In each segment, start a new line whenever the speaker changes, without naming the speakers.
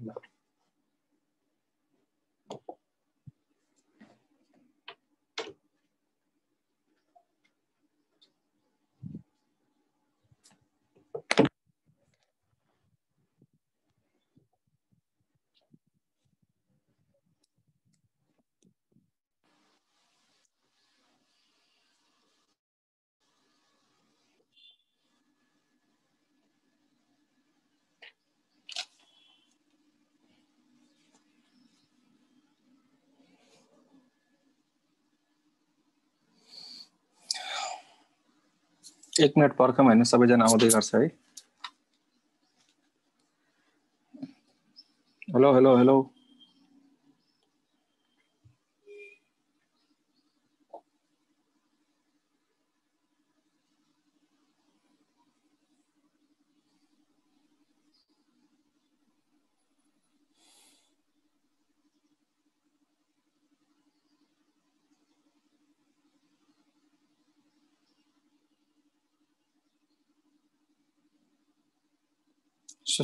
No. एक minute पर्खौँ होइन सबैजना आउँदै गर्छ है। Hello hello hello.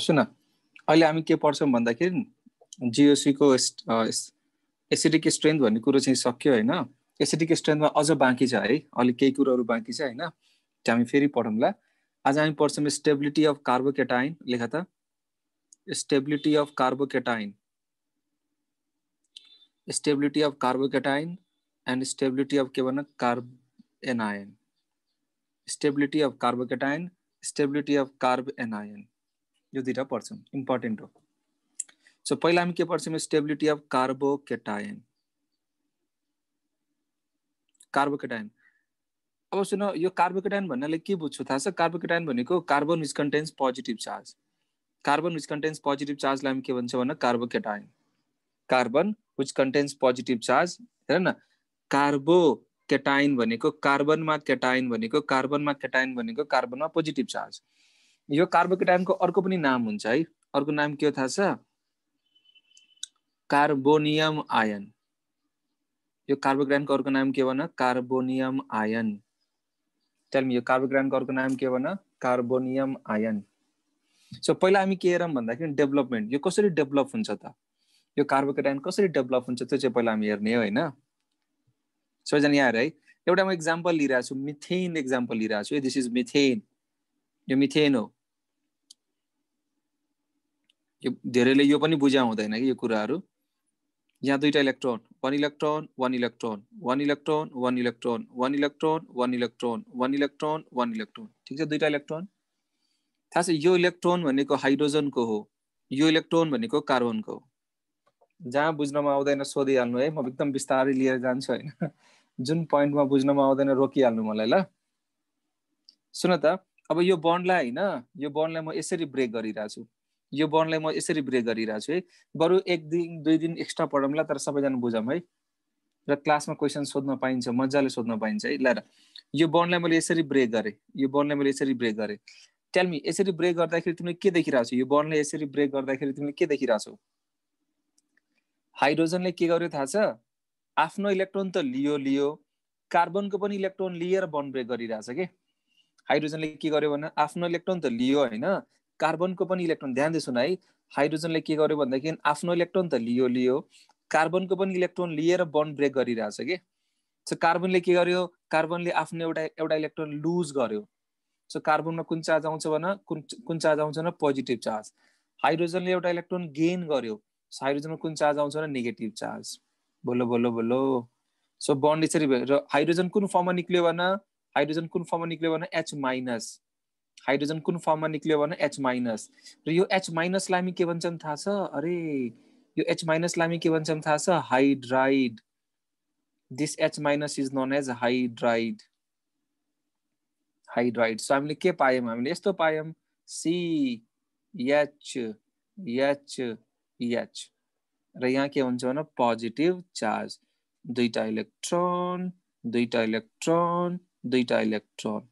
सुन अहिले हामी के पढ्छौँ भन्दाखेरि जिओसीको एसिडिक स्ट्रेन्थ भन्ने कुरो चाहिँ सक्यो होइन। एसिडिक स्ट्रेन्थमा अझ बाँकी छ है अलिक केही कुरोहरू बाँकी छ होइन। त्यो हामी फेरि पढौँला। आज हामी पढ्छौँ स्टेबिलिटी अफ कार्बोकेटाइन लेखा त। Stability of carbocation stability of carbocation and stability of के भन carbanion stability of carbocation stability of carbanion यो दुइटा पढ्छौँ इम्पोर्टेन्ट हो। सो पहिला हामी के पढ्छौँ? स्टेबिलिटी अफ कार्बोकेटायन कार्बोकेटायन अब सुन यो कार्बोकेटायन भन्नाले के बुझ्छु? थाहा छ? कार्बोकेटायन भनेको carbon which contains positive charge carbon which contains positive चार्जलाई हामी के भन्छ भन carbocation carbon which contains positive charge हेर न। कार्बो केटाइन भनेको कार्बनमा केटाइन भनेको कार्बनमा केटाइन भनेको कार्बनमा पोजिटिभ चार्ज यो कार्बोकेटाइनको अर्को पनि नाम हुन्छ है। अर्को नाम के थाहा छ? Carbonium ion. यो कार्बोकेटाइनको अर्को नाम के भन? Carbonium ion. टेल यो कार्बोकेटाइनको अर्को नाम के भन? Carbonium ion. सो पहिला हामी के हेरौँ भन्दाखेरि डेभलपमेन्ट। यो कसरी डेभलप हुन्छ त? यो कार्बोकेटाइन कसरी डेभलप हुन्छ त्यो चाहिँ पहिला हामी हेर्ने हो होइन? सबैजना यहाँ है। एउटा म इक्जाम्पल लिइरहेको छु। मिथेन इक्जाम्पल लिइरहेको छु। दिस इज मिथेन यो मिथेन हो। धेरैले यो पनि बुझा हुँदैन कि यो कुराहरू। यहाँ दुईवटा electron one electron one electron one electron one electron one electron one electron one electron one electron ठिक छ दुईवटा इलेक्ट्रोन। थाहा छ यो इलेक्ट्रोन भनेको हाइड्रोजनको हो यो इलेक्ट्रोन भनेको कार्बनको हो। जहाँ बुझ्नमा आउँदैन सोधिहाल्नु है म एकदम बिस्तारै लिएर जान्छु होइन। जुन पोइन्टमा बुझ्नमा आउँदैन रोकिहाल्नु मलाई ल। सुन त अब यो बन्डलाई होइन यो बन्डलाई म यसरी ब्रेक गरिरहेको छु यो बन्डलाई म यसरी ब्रेक गरिरहेको छु है। बरु एक दिन दुई दिन एक्स्ट्रा पढौँला तर सबैजना बुझौँ है। र क्लासमा क्वेसन सोध्न पाइन्छ मजाले सोध्न पाइन्छ है। ल यो बन्डलाई मैले यसरी ब्रेक गरेँ। यो बन्डलाई मैले यसरी ब्रेक गरेँ। टेलमी यसरी ब्रेक गर्दाखेरि तिमीले के देखिरहेको छौ यो बन्डलाई यसरी ब्रेक गर्दाखेरि तिमीले के देखिरहेको छौ हाइड्रोजनले के गर्यो थाहा छ? आफ्नो इलेक्ट्रोन त लियो लियो। कार्बनको पनि इलेक्ट्रोन लिएर बन्ड ब्रेक गरिरहेछ कि? हाइड्रोजनले के गर्यो भने आफ्नो इलेक्ट्रोन त लियो होइन? कार्बनको पनि इलेक्ट्रोन ध्यान दिएछु है हाइड्रोजनले के गर्यो भनेदेखि आफ्नो इलेक्ट्रोन त लियो लियो। कार्बनको पनि इलेक्ट्रोन लिएर बन्ड ब्रेक गरिरहेछ कि। सो कार्बनले के गर्यो? कार्बनले आफ्नो एउटा एउटा इलेक्ट्रोन लुज गर्यो। सो कार्बनमा कुन चार्ज आउँछ भने? कुन कुन चार्ज आउँछ भने? Positive charge. हाइड्रोजनले एउटा इलेक्ट्रोन गेन गर्यो। हाइड्रोजनमा कुन चार्ज आउँछ भने? Negative charge. बोलो बोलो बोलो। सो बन्ड यसरी भयो। र हाइड्रोजन कुन फर्ममा निक्ल्यो भने? हाइड्रोजन कुन फर्ममा निक्ल्यो भने? H minus. हाइड्रोजन कुन फर्ममा निक्ल्यो भने एच माइनस। र यो एच माइनसलाई हामी के भन्छौँ थाहा छ? अरे यो एच माइनसलाई हामी के भन्छौँ थाहा छ? Hydride. This H minus is known as hydride. Hydride. So हामीले के पायौँ? हामीले यस्तो पायौँ। सी एच एच एच र यहाँ के हुन्छ भने पोजिटिभ चार्ज दुईटा इलेक्ट्रोन दुईटा इलेक्ट्रोन दुईटा इलेक्ट्रोन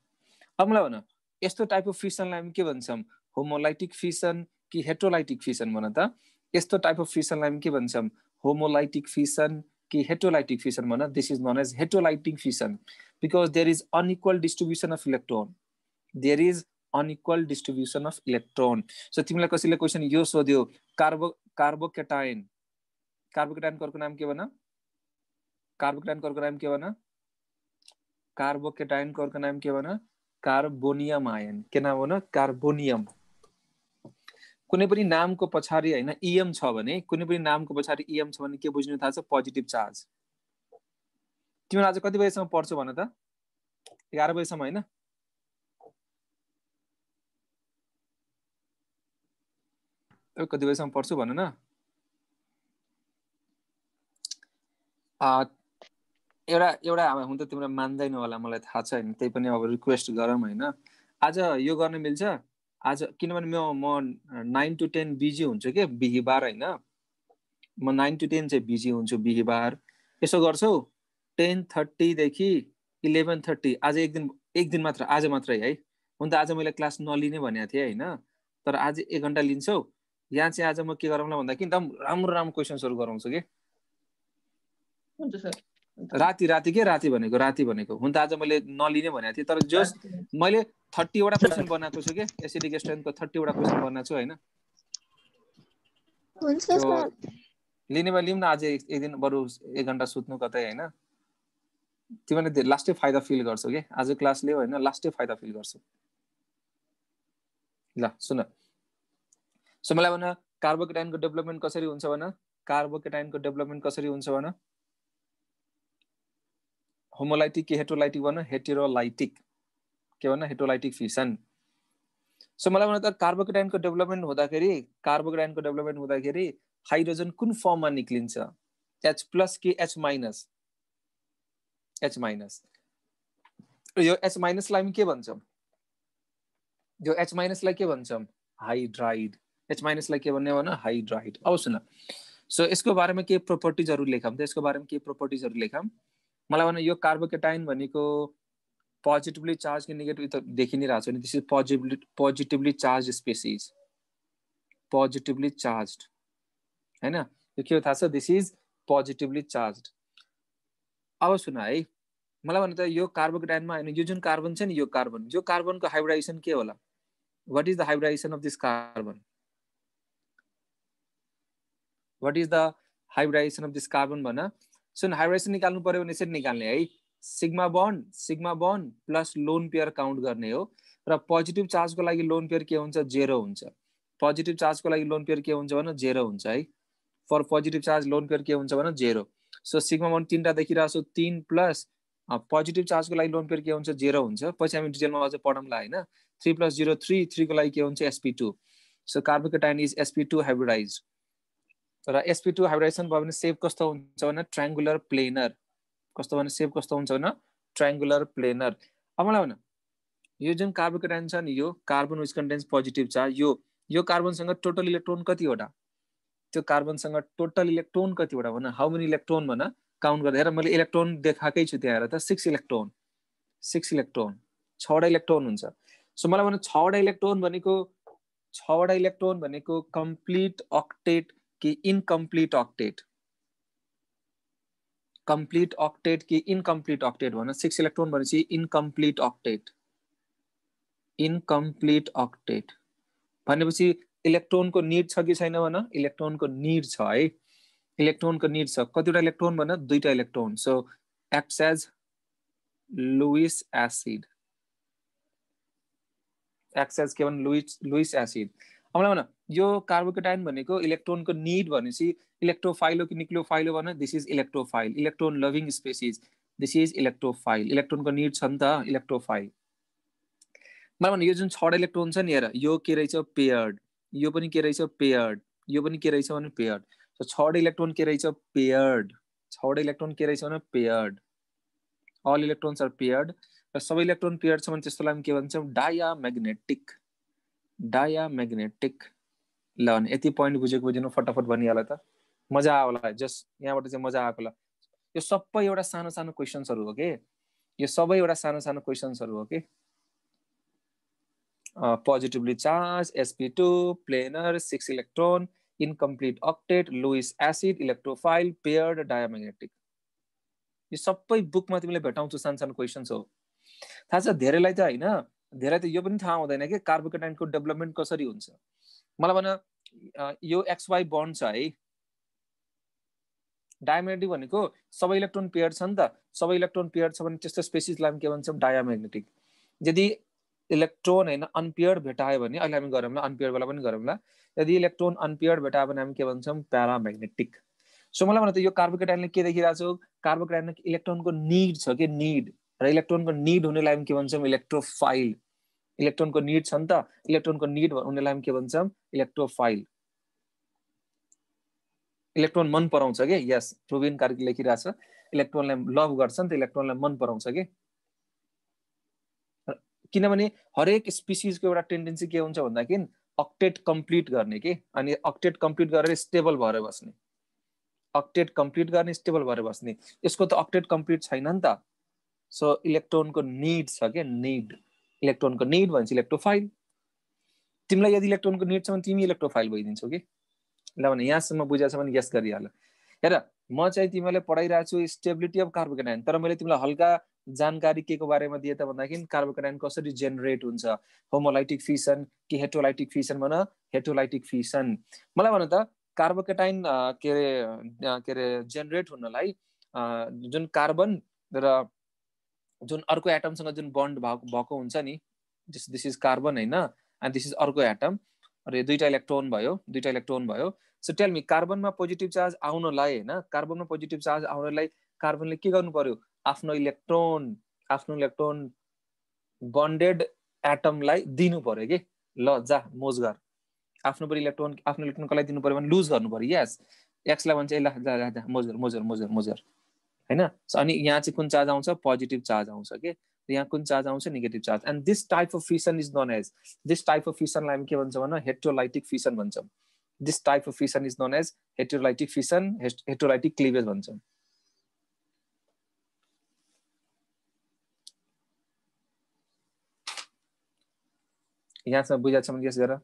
अब मलाई भन। यस्तो टाइप अफ फिसनलाई हामी के भन्छौँ? होमोलाइटिक फिसन कि हेट्रोलाइटिक फिसन भन त? यस्तो टाइप अफ फिसनलाई हामी के भन्छौँ? होमोलाइटिक फिसन कि हेट्रोलाइटिक फिसन भन? This is known as heterolytic fission because there is unequal distribution of electron there is unequal distribution of electron so तिमीलाई कसैले क्वेसन यो सोध्यो कार्बो कार्बोकेटाइन कार्बोकेटाइनको अर्को नाम के भन? कार्बोकेटाइनको अर्को नाम के भन? कार्बोकेटाइनको अर्को नाम के भन? कार्बोनियम आयन के नाम भन कार्बोनियम। कुनै पनि नामको पछाडि होइन इएम छ भने कुनै पनि नामको पछाडि इएम छ भने के बुझ्नु थाहा छ पोजिटिभ चार्ज तिमीलाई आज कति बजीसम्म पढ्छौ भन त? एघार बजीसम्म होइन? कति बजीसम्म पढ्छु भन न? एउटा एउटा हुन त तिम्रो मान्दैन होला मलाई थाहा छ होइन त्यही पनि अब रिक्वेस्ट गरौँ होइन। आज यो गर्न मिल्छ? आज किनभने म म नाइन टु टेन बिजी हुन्छु कि बिहिबार होइन। म नाइन टु टेन चाहिँ बिजी हुन्छु बिहिबार। यसो गर्छौ? टेन थर्टीदेखि इलेभेन थर्टी आज एक दिन एक दिन मात्र आज मात्रै है। हुन त आज मैले क्लास नलिने भनेको थिएँ होइन। तर आज एक घन्टा लिन्छौ। यहाँ चाहिँ आज म के गरौँला भन्दाखेरि एकदम राम्रो राम्रो क्वेसन्सहरू गराउँछु कि। राति राति के? राति भनेको राति भनेको। हुन त आज मैले नलिने भनेको थिएँ तर जस मैले थर्टीवटा क्वेसन बनाएको छु कि? एसिडिक स्ट्रेन्थको थर्टीवटा क्वेसन बनाएको छु होइन? लिने भए लिउँ न आज एक दिन बरु एक घन्टा सुत्नु कतै होइन? तिमीले लास्टै फाइदा फिल गर्छौ कि? आज क्लास लियो होइन? लास्टै फाइदा फिल गर्छौ। ल सुन। सो मलाई भन कार्बोकेटाइनको डेभलपमेन्ट कसरी हुन्छ भन? कार्बोकेटाइनको डेभलपमेन्ट कसरी हुन्छ भन? होमोलाइटिक कि हेट्रोलाइटिक भन हेटेरोलाइटिक के भन हेट्रोलाइटिक फिसन सो मलाई भन त कार्बोकेटाइनको डेभलपमेन्ट हुँदाखेरि कार्बोकेटाइनको डेभलपमेन्ट हुँदाखेरि हाइड्रोजन कुन फर्ममा निक्लिन्छ? एच प्लस कि? एच माइनस एच माइनस यो एच माइनसलाई के भन्छौँ? यो एच माइनसलाई के भन्छौँ? हाइड्राइड एच माइनसलाई के भन्ने भन हाइड्राइड अब सुन। सो यसको बारेमा के प्रोपर्टिजहरू लेखौँ त? यसको बारेमा के प्रोपर्टिजहरू लेखौँ? मलाई भन यो कार्बोकेटाइन भनेको पोजिटिभली चार्ज कि नेगेटिभ त देखि नै रहेको छ नि। This is positively positively charge species positively charge होइन? यो के थाहा छ? दिस इज पोजिटिभली चार्ज अब सुन है। मलाई भन त यो कार्बोकेटाइनमा होइन यो जुन कार्बन छ नि यो कार्बन। यो कार्बनको हाइब्राइजेसन के होला? What is the hybridisation of this carbon what is the hybridisation of this carbon भन? सुन हाइब्राइजेसन निकाल्नु पर्यो भने यसरी निकाल्ने है। Sigma bond sigma bond plus lone pair count गर्ने हो। र पोजिटिभ चार्जको लागि लोन पेयर के हुन्छ? जेरो हुन्छ। पोजिटिभ चार्जको लागि लोन पेयर के हुन्छ भने जेरो हुन्छ है। For positive charge lone pair के हुन्छ भने जेरो सो सिग्मा बन्ड तिनवटा देखिरहेको छु। तिन प्लस पोजिटिभ चार्जको लागि लोन पेयर के हुन्छ? जेरो हुन्छ। पछि हामी डिटेलमा अझै पढौँला होइन? थ्री प्लस जिरो थ्री थ्रीको लागि के हुन्छ? SP two so carbocation is SP two hybridise र एसपी टू भयो भने सेप कस्तो हुन्छ भने ट्राङ्गुलर प्लेनर। कस्तो भने सेप कस्तो हुन्छ भने ट्राङ्गुलर प्लेनर। अब मलाई भन यो जुन कार्बोकेटाइन छ नि यो कार्बन विच कन्टेन्स पोजिटिभ छ यो यो कार्बनसँग टोटल इलेक्ट्रोन कतिवटा त्यो कार्बनसँग टोटल इलेक्ट्रोन कतिवटा भन? हाउ मेनी इलेक्ट्रोन भन? काउन्ट गर्दा हेर मैले इलेक्ट्रोन देखाएकै छु त्यहाँ त सिक्स इलेक्ट्रोन सिक्स इलेक्ट्रोन छवटा इलेक्ट्रोन हुन्छ। सो मलाई भन छवटा इलेक्ट्रोन भनेको छवटा इलेक्ट्रोन भनेको कम्प्लिट अक्टेट कि इनकम्प्लिट अक्टेट कम्प्लिट अक्टेट कि इनकम्प्लिट अक्टेट भन। सिक्स इलेक्ट्रोन भनेपछि इनकम्प्लिट अक्टेट इनकम्प्लिट अक्टेट भनेपछि इलेक्ट्रोनको निड छ कि छैन भन? इलेक्ट्रोनको निड छ है। इलेक्ट्रोनको निड छ। कतिवटा इलेक्ट्रोन भन? दुईवटा electron so X as Lewis acid X as के भन? लुइस लुइस एसिड अब भन यो कार्बोकेटाइन भनेको इलेक्ट्रोनको निड भनेपछि इलेक्ट्रोफाइलो कि निक्लोफाइलो भन this is electrophile electron loving species this is electrophile इलेक्ट्रोनको need छ नि त इलेक्ट्रोफाइल मलाई भने यो जुन छवटा इलेक्ट्रोन छ नि हेर यो के रहेछ? पेयर्ड यो पनि के रहेछ? पेयर्ड यो पनि के रहेछ भने पेयर्ड सो छवटा इलेक्ट्रोन के रहेछ? पेयर्ड छवटा इलेक्ट्रोन के रहेछ भने paired all electrons are paired र सबै इलेक्ट्रोन पेयर्ड छ भने त्यस्तोलाई के भन्छौँ? डाया म्याग्नेटिक डाया म्याग्नेटिक ल यति पोइन्ट बुझेको बुझ्नु फटाफट भनिहाल त। मजा आयो होला जस्ट यहाँबाट चाहिँ मजा आएको होला यो सबै एउटा सानो सानो क्वेसन्सहरू हो कि? यो सबै एउटा सानो सानो क्वेसन्सहरू हो कि? Positively charge SP two planar six electron incomplete octet Lewis acid electrophile paired diamagnetic यो सबै बुकमा तिमीले भेटाउँछौ सानो सानो क्वेसन्स हो थाहा छ धेरैलाई त होइन धेरै त यो पनि थाहा हुँदैन कि कार्बोकेटाइनको डेभलपमेन्ट कसरी हुन्छ। मलाई भन यो एक्सवाई बन्ड छ है। डायमेग्नेटिक भनेको सबै इलेक्ट्रोन पेयर छ नि त। सबै इलेक्ट्रोन पेयर छ भने त्यस्तो स्पेसिसलाई के भन्छौँ? डायामेग्नेटिक। यदि इलेक्ट्रोन होइन अनपियर्ड भेटायो भने अहिले हामी गरौँला अनपियर्डवाला पनि गरौँला यदि इलेक्ट्रोन अनपियर्ड भेटायो भने हामी के भन्छौँ? प्यारामेग्नेटिक सो मलाई भन्नु त यो कार्बोकेटाइनले के देखिरहेको छु? कार्बोकेटाइनमा इलेक्ट्रोनको निड छ कि निड? र इलेक्ट्रोनको निड हुनेलाई हामी के भन्छौँ? इलेक्ट्रोफाइल। इलेक्ट्रोनको निड छ नि त। इलेक्ट्रोनको निड हुनेलाई हामी के भन्छौँ? इलेक्ट्रोफाइल। इलेक्ट्रोन मन पराउँछ कि? यस प्रुभिन कार्की लेखिरहेछ। इलेक्ट्रोनलाई लभ गर्छ नि त इलेक्ट्रोनलाई मन पराउँछ कि? किनभने हरेक स्पिसिजको एउटा टेन्डेन्सी के हुन्छ भन्दाखेरि अक्टेट कम्प्लिट गर्ने कि? अनि अक्टेट कम्प्लिट गरेर स्टेबल भएर बस्ने। अक्टेट कम्प्लिट गर्ने स्टेबल भएर बस्ने। यसको त अक्टेट कम्प्लिट छैन नि त। सो इलेक्ट्रोनको निड छ क्या निड इलेक्ट्रोनको निड भन्छ इलेक्ट्रोफाइल। तिमीलाई यदि इलेक्ट्रोनको निड छ भने तिमी इलेक्ट्रोफाइल भइदिन्छौ कि? ल भने यहाँसम्म बुझाएको छ भने यस गरिहाल। हेर म चाहिँ तिमीलाई पढाइरहेको छु स्टेबिलिटी अफ कार्बोकेटाइन तर मैले तिमीलाई हल्का जानकारी के को बारेमा दिएँ त भन्दाखेरि कार्बोकेटाइन कसरी जेनेरेट हुन्छ? होमोलाइटिक फिसन कि हेट्रोलाइटिक फिसन भन? हेट्रोलाइटिक फिसन मलाई भन त कार्बोकेटाइन के अरे के अरे जेनेरेट हुनलाई जुन कार्बन र जुन अर्को एटमसँग जुन बन्ड भएको हुन्छ नि दिस दिस इज कार्बन होइन एन्ड दिस इज अर्को एटम र दुईवटा इलेक्ट्रोन भयो दुईवटा इलेक्ट्रोन भयो सो टेल मी कार्बनमा पोजिटिभ चार्ज आउनलाई होइन कार्बनमा पोजिटिभ चार्ज आउनलाई कार्बनले के गर्नु पर्यो? आफ्नो इलेक्ट्रोन आफ्नो इलेक्ट्रोन बन्डेड एटमलाई दिनु पर्यो कि? ल जा मोज गर। आफ्नो पनि इलेक्ट्रोन आफ्नो इलेक्ट्रोन कसलाई दिनु पर्यो भने लुज गर्नु पर्यो यस एक्सलाई भन्छ ल जा जा मोजर मोजर मोजर मोजर होइन? अनि यहाँ चाहिँ कुन चार्ज आउँछ? पोजिटिभ चार्ज आउँछ कि यहाँ कुन चार्ज आउँछ? Negative charge and this type of fission is known as this type of फिसनलाई हामी के भन्छौँ भने? हेट्रोलाइटिक फिसन भन्छौँ। This type of fission is known as heterolytic fission heterolytic cleavage भन्छौँ। यहाँसम्म बुझाएको छ भने यस गर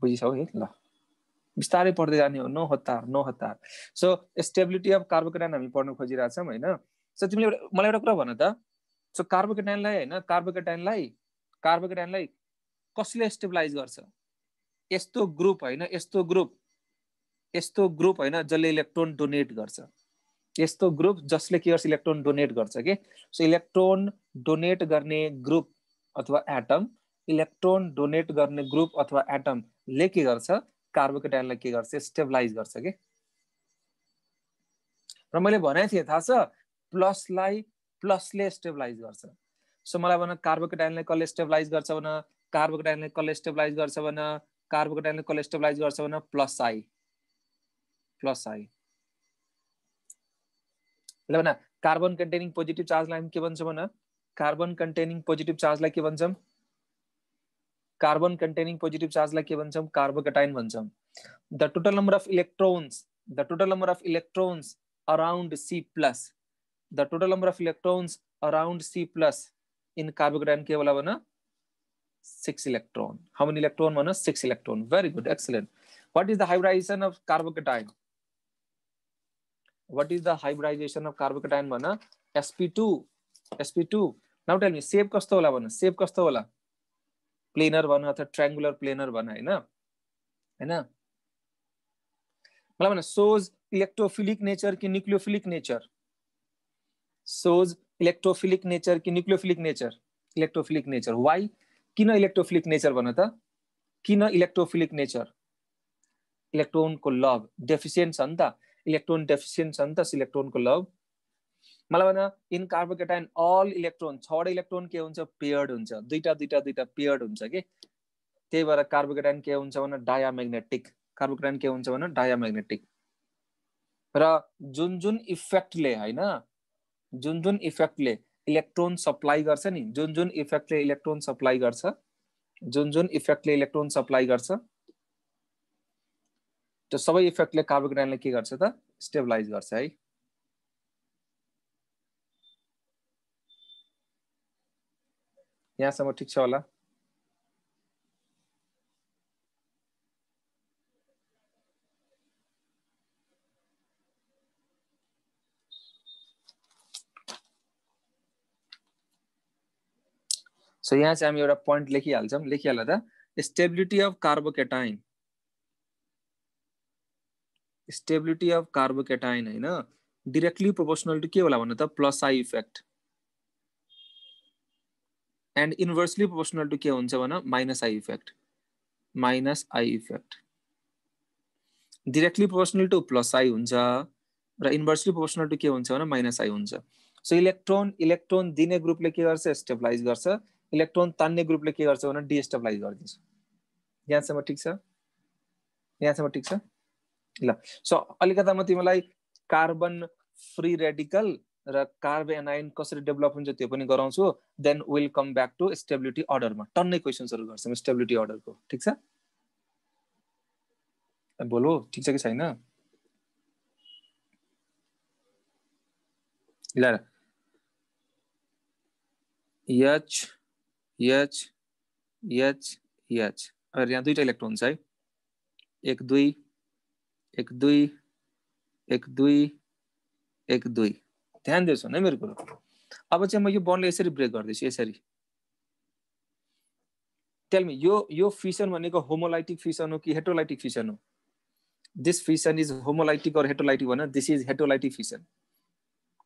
बुझिसौ है ल। बिस्तारै पढ्दै जाने हो नो हतार नो हतार सो स्टेबिलिटी अफ कार्बोकेटाइन हामी पढ्नु खोजिरहेछौँ होइन? सो तिमीले मलाई एउटा कुरा भन त। सो कार्बोकेटाइनलाई होइन? कार्बोकेटाइनलाई कार्बोकेटाइनलाई कसले स्टेबलाइज गर्छ? यस्तो ग्रुप होइन? यस्तो ग्रुप यस्तो ग्रुप होइन? जसले इलेक्ट्रोन डोनेट गर्छ। यस्तो ग्रुप जसले के गर्छ? इलेक्ट्रोन डोनेट गर्छ कि सो इलेक्ट्रोन डोनेट गर्ने ग्रुप अथवा एटम इलेक्ट्रोन डोनेट गर्ने ग्रुप अथवा एटमले के गर्छ? कार्बोकेटाइनलाई के गर्छ? स्टेबलाइज गर्छ कि? र मैले भनेको थिएँ थाहा छ? प्लसलाई प्लसले स्टेबलाइज गर्छ। सो मलाई भन कार्बोकेटाइनलाई कसले स्टेबलाइज गर्छ भन? कार्बोकेटाइनलाई कसले स्टेबलाइज गर्छ भन? कार्बोकेटाइनले कसले स्टेबलाइज गर्छ भन? Plus I. Plus I. ल भन कार्बन कन्टेनिङ पोजिटिभ चार्जलाई हामी के भन्छौँ भन? कार्बन कन्टेनिङ पोजिटिभ चार्जलाई के भन्छौँ? कार्बन कन्टेनिङ पोजिटिभ चार्जलाई के भन्छौँ कार्बोकेटाइन भन्छौँ the total number of electrons the total number of electrons around C plus the total number of electrons around C plus in carbocation ke wala bana six electron. How many electron bana? Six electron. Very good, excellent. What is the hybridization of carbocation? What is the hybridization of carbocation bana? sp2 sp2 now tell me shape kasto होला bana shape kasto होला planar bana अथवा triangular planar bana हैन हैन मलाई भन shows electrophilic nature कि nucleophilic nature. Shows electrophilic nature कि nucleophilic nature electrophilic nature why किन इलेक्ट्रोफिलिक नेचर भन त किन इलेक्ट्रोफिलिक नेचर इलेक्ट्रोनको लभ डेफिसियन्ट छ नि त इलेक्ट्रोन डेफिसियन्ट छ नि त इलेक्ट्रोनको लभ मलाई भन इन कार्बोकेटाइन अल इलेक्ट्रोन छवटा इलेक्ट्रोन के हुन्छ? पेयर्ड हुन्छ। दुईटा दुईटा दुईटा पेयर्ड हुन्छ कि? त्यही भएर कार्बोकेटाइन के हुन्छ भने डायामेग्नेटिक कार्बोकेटाइन के हुन्छ भने डायामेग्नेटिक र जुन जुन इफेक्टले होइन? जुन जुन इफेक्टले इलेक्ट्रोन सप्लाई गर्छ नि जुन जुन इफेक्टले इलेक्ट्रोन सप्लाई गर्छ जुन जुन इफेक्टले इलेक्ट्रोन सप्लाई गर्छ त्यो सबै इफेक्टले कार्बोकेटाइनलाई के गर्छ त? स्टेबलाइज गर्छ है। यहाँसम्म ठिक छ होला सो यहाँ चाहिँ हामी एउटा पोइन्ट लेखिहाल्छौँ। लेखिहाल त stability of carbocation stability of carbocation होइन? डिरेक्टली प्रोपोर्सनल टु के होला भन्नु त? Plus I effect and inversely proportional to के हुन्छ भन minus I effect minus I effect directly proportional to plus I हुन्छ र इन्भर्सली प्रोपोर्सनल टु के हुन्छ भने माइनस आई हुन्छ सो इलेक्ट्रोन इलेक्ट्रोन दिने ग्रुपले के गर्छ स्टेबलाइज गर्छ इलेक्ट्रोन तान्ने ग्रुपले के गर्छ भने डिस्टेबलाइज गरिदिन्छ यहाँसम्म ठिक छ यहाँसम्म ठिक छ ल सो अलिकता म तिमीलाई कार्बन फ्री रेडिकल र कार्बोएनाइन कसरी डेभलप हुन्छ त्यो पनि गराउँछु। Then will come back to stability अर्डरमा टन्नै क्वेसन्सहरू गर्छौँ स्टेबिलिटी अर्डरको ठिक छ? बोलो ठिक छ कि छैन? ल एच एच एच अब यहाँ दुईवटा इलेक्ट्रोन छ है। एक दुई। एक दुई। एक दुई। एक दुई। ध्यान दिएछु है मेरो कुरो। अब चाहिँ म यो बन्डले यसरी ब्रेक गर्दैछु यसरी। टेलमी यो यो फिसन भनेको होमोलाइटिक फिसन हो कि हेटोलाइटिक फिसन हो? दिस फिसन इज होमोलाइटिक और हेटोलाइटिक भन दिस इज हेटोलाइटिक फिसन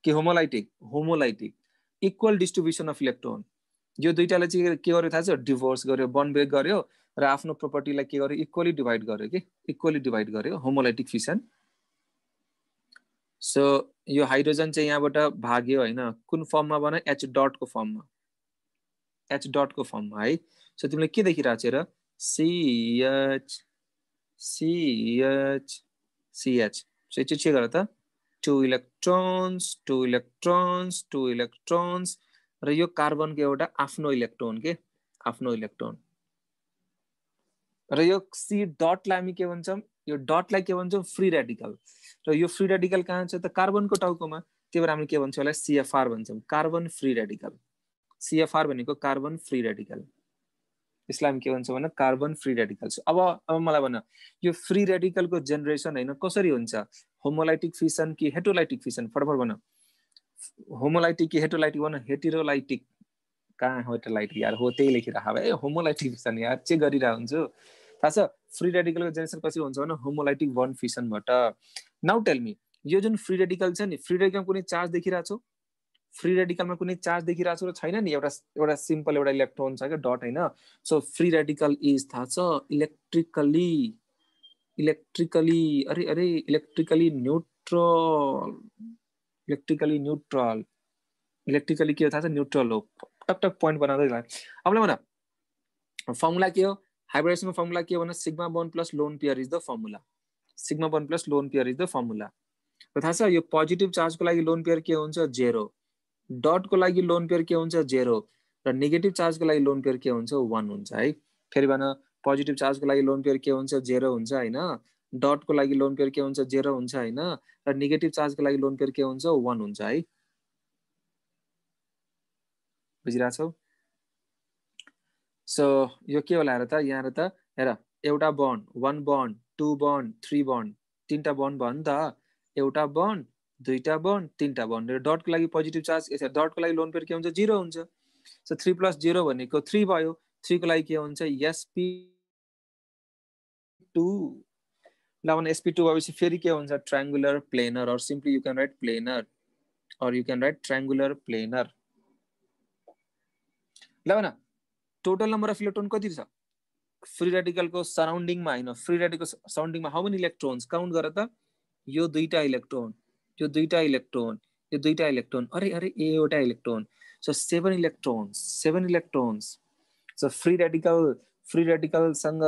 कि homolytic homolytic equal distribution of electron यो दुइटालाई चाहिँ के गर्यो थाहा छ? डिभोर्स गर्यो बन ब्रेक गर्यो र आफ्नो प्रोपर्टीलाई के गर्यो? इक्वली डिभाइड गर्यो कि? इक्वली डिभाइड गर्यो होमोलाइटिक फिसन सो यो हाइड्रोजन चाहिँ यहाँबाट भाग्यो होइन। कुन फर्ममा भन? एच डटको फर्ममा एच डटको फर्ममा है। सो तिमीले के देखिरहेको छ र? सिएच सिएच सिएच सो चाहिँ के गर त। Two electrons two electrons two electrons र यो कार्बनको एउटा आफ्नो इलेक्ट्रोन के? आफ्नो इलेक्ट्रोन। र यो सी डटलाई हामी के भन्छौँ? यो डटलाई के भन्छौँ? फ्री रेडिकल र यो फ्री रेडिकल कहाँ छ त कार्बनको टाउकोमा? त्यही भएर हामीले के भन्छौँ होला सिएफआर भन्छौँ। कार्बन फ्री रेडिकल सिएफआर भनेको कार्बन फ्री रेडिकल यसलाई हामी के भन्छौँ भने कार्बन फ्री रेडिकल अब अब मलाई भन। यो फ्री रेडिकलको जेनेरेसन होइन कसरी हुन्छ? होमोलाइटिक फिसन कि हेटोलाइटिक फिसन फटाफट भन। होमोलाइटिक कि हेटोलाइटिक भन? हेटिरोलाइटिक। कहाँ हेटोलाइटिक यार? हो त्यही लेखिरह ए होमोलाइटिक फिसन यार। चेक गरिरहेको हुन्छु? थाहा छ फ्री रेडिकलको जेनेरेसन कसरी हुन्छ भने होमोलाइटिक वन फिसनबाट नाउ टेल मी यो जुन फ्री रेडिकल छ नि फ्री रेडिकलमा कुनै चार्ज देखिरहेको छु? फ्री रेडिकलमा कुनै चार्ज देखिरहेको छु र छैन नि? एउटा एउटा सिम्पल एउटा इलेक्ट्रोन छ क्या डट होइन? सो फ्री रेडिकल इज थाहा छ इलेक्ट्रिकली इलेक्ट्रिकली अरे अरे electrically neutral electrically neutral electrically के थाहा छ न्युट्रल हो। टक टक पोइन्ट बनाउँदै अब भन फर्मुला के हो? हाइब्रिडेसनको फर्मुला के हो भने sigma bond plus lone pair is the formula sigma bond plus lone pair is the formula र थाहा छ यो पोजिटिभ चार्जको लागि लोन पेयर के हुन्छ जेरो डटको लागि लोन पेयर के हुन्छ जेरो र नेगेटिभ चार्जको लागि लोन पेयर के हुन्छ वान हुन्छ है फेरि भन पोजिटिभ चार्जको लागि लोन पेयर के हुन्छ जेरो हुन्छ होइन डटको लागि लोन पेयर के हुन्छ जेरो हुन्छ होइन र नेगेटिभ चार्जको लागि लोन पेयर के हुन्छ वान हुन्छ है बुझिरहेछौ सो यो के होला हेर त? यहाँ त हेर एउटा bond one bond two bond three bond तिनवटा बन्ड भयो नि त। एउटा बन्ड दुईवटा बन्ड तिनवटा बन्ड डटको लागि पोजिटिभ चार्ज यसरी डटको लागि लोन पेयर के हुन्छ? जिरो हुन्छ। सो थ्री प्लस जिरो भनेको थ्री भयो। थ्रीको लागि के हुन्छ? एसपी टू ल भने एसपी टू भएपछि फेरि के हुन्छ? Triangular planar or simply you can write planar or you can write triangular planar ल भन। टोटल नम्बर अफ इलेक्ट्रोन कति छ? फ्री रेडिकलको सराउन्डिङमा होइन फ्री रेडिकल सराउन्डिङमा हाउ मेनी इलेक्ट्रोन्स काउन्ट गर त। यो दुईटा इलेक्ट्रोन यो दुईटा इलेक्ट्रोन यो दुईटा इलेक्ट्रोन अरे अरे एउटा electron so seven electrons seven electrons so free radical free रेडिकलसँग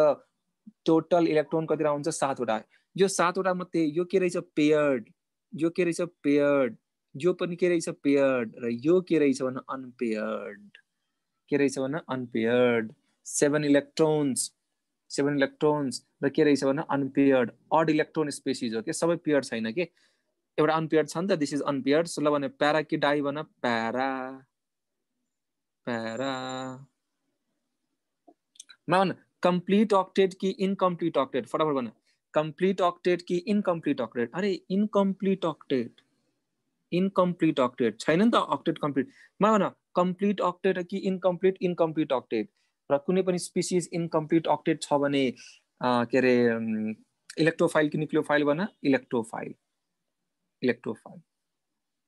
total electron कति हुन्छ? सातवटा। यो सातवटा मध्ये यो के रहेछ? पेयर्ड यो के रहेछ? पेयर्ड यो पनि के रहेछ? पेयर्ड र यो के रहेछ? भने अनपेयर्ड के रहेछ भने unpaired seven electrons seven electrons र के रहेछ भने अनपेयर्ड अड इलेक्ट्रोन स्पेसिज हो कि सबै पेयर छैन कि एउटा अनपेयर्ड छ नि त दिस इज अनपेयर्ड सो ल भने प्यारा कि डाई भन प्यारा प्यारा भन कम्प्लिट अक्टेड कि इनकम्प्लिट अक्टेड फटाफट भन कम्प्लिट अक्टेड कि इनकम्प्लिट अक्टेड अरे इनकम्प्लिट अक्टेड इनकम्प्लिट अक्टेड छैन नि त अक्टेड कम्प्लिट मा भन कम्प्लिट अक्टेड कि इनकम्प्लिट इनकम्प्लिट अक्टेड र कुनै पनि स्पिसिज इन्कम्प्लिट अक्टेट छ भने के अरे इलेक्ट्रोफाइल कि न्युक्लियोफाइल भन? इलेक्ट्रोफाइल इलेक्ट्रोफाइल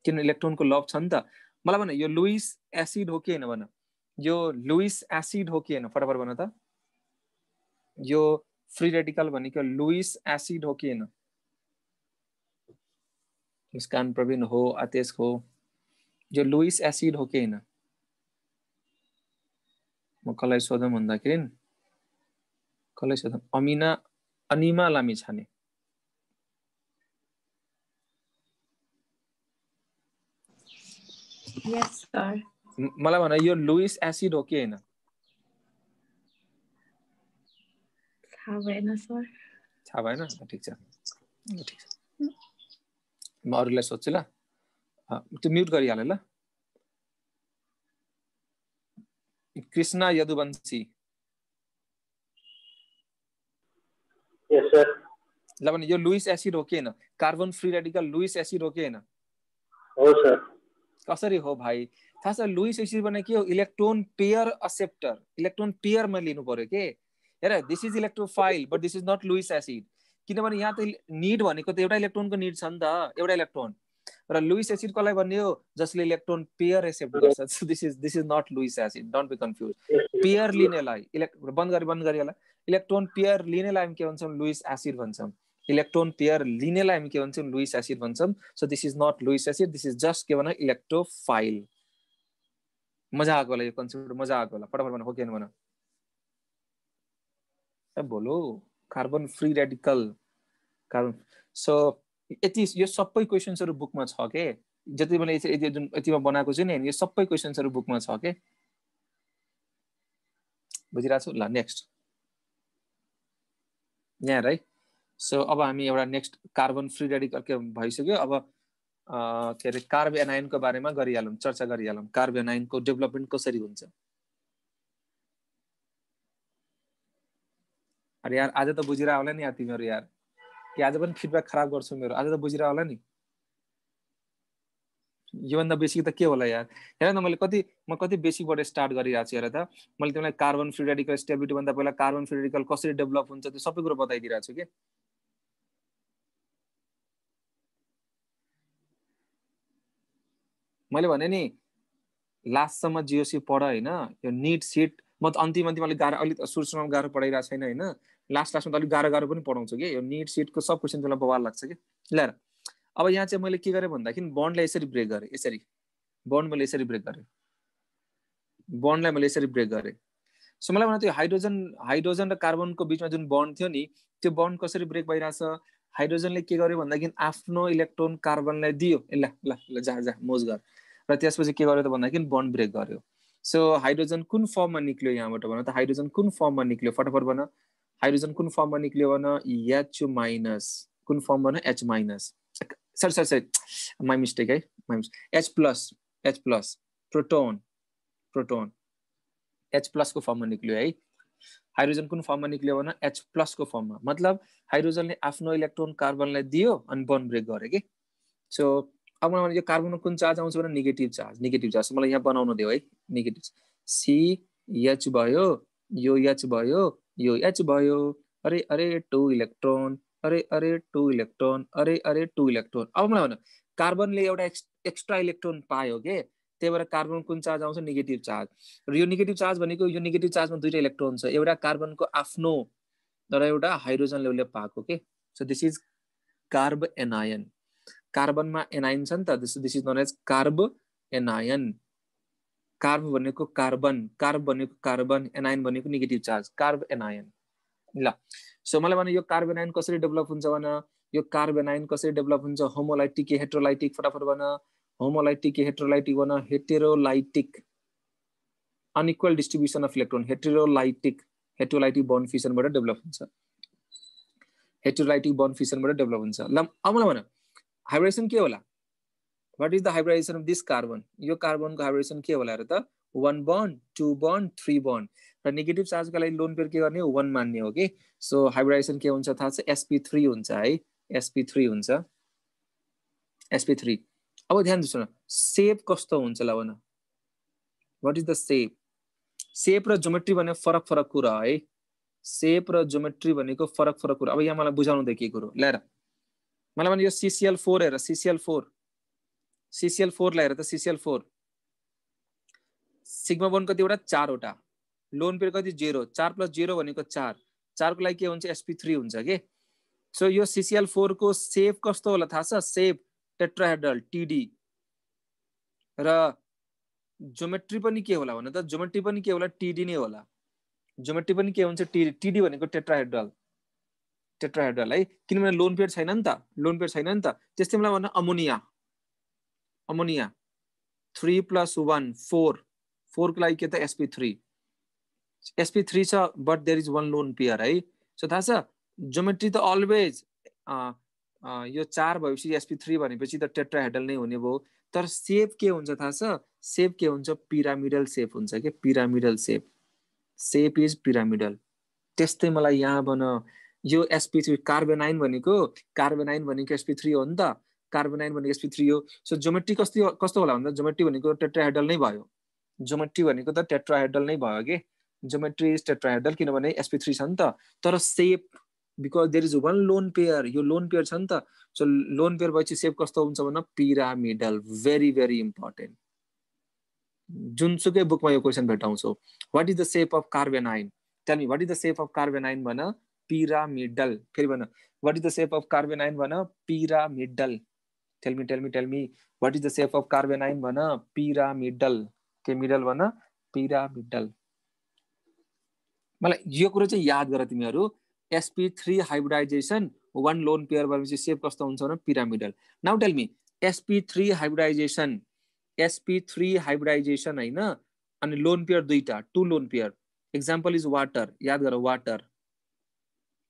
किन इलेक्ट्रोनको लभ छ नि त? मलाई भन यो लुइस एसिड हो कि होइन भन? यो लुइस एसिड हो कि होइन? फटाफट भन त। यो फ्री रेडिकल भनेको लुइस एसिड हो कि होइन? मुस्कान प्रवीण हो आतेश हो यो लुइस एसिड हो कि होइन म कसलाई सोधौँ भन्दाखेरि कसलाई सोधौँ अमिना अनिमा लामी छाने। मलाई भन यो लुइस एसिड हो कि होइन? थाहा भएन सर थाहा भएन? ठिक छ। ठिक छ। म अरूलाई सोध्छु ल। त्यो म्युट गरिहाल ल। कृष्ण यदुवंशी। ल भने यो लुइस एसिड हो कि होइन? Carbon free radical Lewis acid हो कि होइन? कसरी हो भाइ? थाहा छ लुइस एसिड भने के हो? Electron pair acceptor. इलेक्ट्रोन पेयरमा लिनु पर्यो के? हेर this is electrophile but this is not Lewis acid किनभने यहाँ त निड भनेको त एउटा इलेक्ट्रोनको निड छ नि त एउटा इलेक्ट्रोन। र लुइस एसिड कसलाई भन्ने हो जसले इलेक्ट्रोन पेयर एक्सेप्ट गर्छ। This is this is not Lewis acid don't be confuse pair लिनेलाई इलेक्ट बन्द गरी बन्द गरी इलेक्ट्रोन पेयर लिनेलाई हामी के भन्छौँ? लुइस एसिड भन्छौँ। इलेक्ट्रोन पेयर लिनेलाई हामी के भन्छौँ? लुइस एसिड भन्छौँ। So this is not Lewis acid this is just के भन? इलेक्ट्रोफाइल मजा आएको होला यो कन्सेप्ट मजा आएको होला। फटाफट भन हो कि भन? बोलो। Carbon free radical carbon so यति यो सबै क्वेसन्सहरू बुकमा छ के? जति मैले जुन यतिमा बनाएको छु नि यो सबै क्वेसन्सहरू बुकमा छ के? बुझिरहेको छु? ल नेक्स्ट यहाँ है सो अब हामी एउटा नेक्स्ट कार्बन फ्री रेडिकल के भइसक्यो? अब के अरे कार्ब एनाइनको बारेमा गरिहालौँ चर्चा गरिहालौँ। कार्ब एनाइनको डेभलपमेन्ट कसरी हुन्छ? अरे यार आज त बुझिरह होला नि यार तिमीहरू यार। कि आज पनि फिडब्याक खराब गर्छु मेरो। आज त बुझिरह होला नि। योभन्दा बेसी त के होला यार? हेर न मैले कति म कति बेसीबाट स्टार्ट गरिरहेको छु हेर त। मैले तिमीलाई कार्बन फ्री रेडिकल स्टेबिलिटी भन्दा पहिला कार्बन फ्री रेडिकल कसरी डेभलप हुन्छ त्यो सबै कुरो बताइदिइरहेको छु कि? मैले भने नि लास्टसम्म जिओसी पढ होइन? यो निट सिट म त अन्तिम अन्तिम अलिक गाह्रो अलिक सुरु गाह्रो पढाइरहेको छैन होइन? लास्ट लास्टमा त अलिक गाह्रो गाह्रो पनि पढाउँछु कि? यो निट सिटको सब क्वेसन त्यसलाई बवाल लाग्छ कि? ल अब यहाँ चाहिँ मैले के गरेँ भन्दाखेरि बन्डलाई यसरी ब्रेक गरेँ यसरी। बन्ड मैले यसरी ब्रेक गरेँ। बन्डलाई मैले यसरी ब्रेक गरेँ। सो मलाई भन्दा त्यो हाइड्रोजन हाइड्रोजन र कार्बनको बिचमा जुन बन्ड थियो नि त्यो बन्ड कसरी ब्रेक भइरहेछ? हाइड्रोजनले के गर्यो भन्दाखेरि आफ्नो इलेक्ट्रोन कार्बनलाई दियो। ल ल ल जा जा मोज गर। र त्यसपछि के गर्यो त भन्दाखेरि बन्ड ब्रेक गर्यो। सो हाइड्रोजन कुन फर्ममा निक्ल्यो यहाँबाट भन त? हाइड्रोजन कुन फर्ममा निक्ल्यो? फटाफट भन। हाइड्रोजन कुन फर्ममा निक्ल्यो भन? एच माइनस कुन फर्म भन? H minus sorry sorry sorry my mistake है my H plus H plus proton proton H प्लसको फर्ममा निक्ल्यो है हाइड्रोजन कुन फर्ममा निक्ल्यो भने? एच प्लसको फर्ममा मतलब हाइड्रोजनले आफ्नो इलेक्ट्रोन कार्बनलाई दियो अनि बन ब्रेक गर्यो कि सो अब मलाई यो कार्बनमा कुन चार्ज आउँछ भने नेगेटिभ चार्ज नेगेटिभ चार्ज। मलाई यहाँ बनाउनु दियो है नेगेटिभ सी एच भयो यो एच भयो यो एच भयो। अरे अरे टु इलेक्ट्रोन अरे अरे टु इलेक्ट्रोन अरे अरे टु इलेक्ट्रोन। अब मलाई भन कार्बनले एउटा एक्स्ट्रा इलेक्ट्रोन पायो के? त्यही भएर कार्बन कुन चार्ज आउँछ? Negative charge. र यो नेगेटिभ चार्ज भनेको यो नेगेटिभ चार्जमा दुइटा इलेक्ट्रोन छ। एउटा कार्बनको आफ्नो र एउटा हाइड्रोजनले उसले पाएको के? So this is carbanion कार्बनमा एनायन छ नि त this is known as carbanion carb भनेको कार्बन कार्ब भनेको कार्बन एनायन भनेको नेगेटिभ चार्ज कार्ब एनायन ल सो मलाई भने यो कार्ब एनायन कसरी डेभलप हुन्छ भने? यो कार्ब एनायन कसरी डेभलप हुन्छ? होमोलाइटिक हेट्रोलाइटिक फटाफट भन। होमोलाइटिक हेट्रोलाइटिक भन? Heterolytic unequal distribution of electron heterolytic heterolytic burn फिसनबाट डेभलप हुन्छ. हेट्रोलाइटिक बर्न फिसनबाट डेभलप हुन्छ. ल अब मलाई भन। हाइब्रेसन के होला? What is the hybridisation of this carbon यो कार्बनको हाइब्रेसन के होला र त? One bond two bond three bond र नेगेटिभ चार्जको लागि लोन पेयर के गर्ने? हो वान मान्ने हो कि? सो हाइब्राइजेसन के हुन्छ थाहा छ? एसपी थ्री हुन्छ है। एसपी थ्री हुन्छ। एसपी थ्री अब ध्यान दिनुहोस् न सेप कस्तो हुन्छ ल भन? What is the shape shape र जोमेट्री भने फरक फरक कुरा है सेप र जोमेट्री भनेको फरक फरक कुरा। अब यहाँ मलाई बुझाउनु त के कुरो? ल्याएर मलाई भने यो सिसिएल फोर हेर सिसिएल फोर सिसिएल फोरलाई हेर त सिसिएल फोर सिग्मा वन कतिवटा चारवटा लोन पेयर कति जेरो चार प्लस जेरो भनेको चार चारको लागि के हुन्छ एसपी थ्री हुन्छ कि सो यो सिसिएल फोरको सेप कस्तो होला थाहा छ सेप टेट्राहेड्रल टिडी र जोमेट्री पनि के होला भने त जोमेट्री पनि के होला टिडी नै होला जोमेट्री पनि के हुन्छ टिडी टिडी भनेको टेट्राहेड्रल टेट्राहेड्रल है किनभने लोन पेयर छैन नि त लोन पेयर छैन नि त। त्यस्तै मलाई भन्न ammonia. Ammonia. Three plus one four. फोरको लागि के त? SP three. एसपी थ्री छ but there is one lone pair है? सो थाहा छ? जोमेट्री त अलवेज यो चार भएपछि एसपी थ्री भनेपछि त टेट्राहेडल नै हुने भयो। तर सेप के हुन्छ थाहा छ? सेप के हुन्छ? पिरामिडल सेप हुन्छ कि? Pyramidal shape. Shape is pyramidal. त्यस्तै मलाई यहाँ बन यो एसपी थ्री कार्बेनाइन भनेको कार्बेनाइन भनेको एसपी थ्री हो नि त। कार्बोनाइन भनेको एसपी थ्री हो। सो जोमेट्री कस्तो कस्तो होला भन्दा जोमेट्री भनेको टेट्राहेडल नै भयो। जोमेट्री भनेको त टेट्राहेडल नै भयो कि? जोमेट्री इज टेट्राहेडल किनभने एसपी थ्री छ नि त। तर shape because there is one lone pair यो लोन पेयर छ नि त। सो लोन पेयर भएपछि सेप कस्तो हुन्छ भन्दा पिरामिडल भेरी भेरी इम्पोर्टेन्ट जुनसुकै बुकमा यो question भेटाउँछौ। What is the shape of carbanion tell me what is the shape of carbanion भन पिरामिडल फेरि भन what is the shape of carbanion भन pyramidal tell me tell me tell me what is the shape of carbanion भन pyramidal के middle भन pyramidal मलाई यो कुरो चाहिँ याद गर तिमीहरू SP three hybridisation one lone pair भएपछि सेप कस्तो हुन्छ भने pyramidal now tell me SP three hybridisation SP three hybridisation होइन अनि लोन पेयर दुईटा two lone pair example is water याद गर वाटर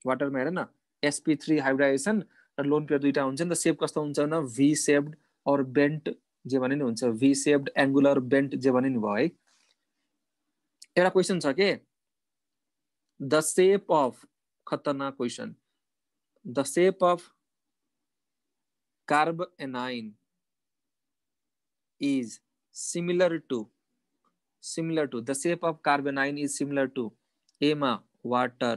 वाटरमा हेर न? एसपी थ्री हाइब्रिडाइजेसन र लोन पेयर नि त। सेप कस्तो हुन्छ भने भी सेप्ड अर बेन्ट जे भने नि भी सेप्ड एङ्गुलर बेन्ट जे भने नि भयो, है? के? द सेप अफ खतरनाक question the shape of carbanion is similar to similar to, the shape of carbonine is similar to, A मा water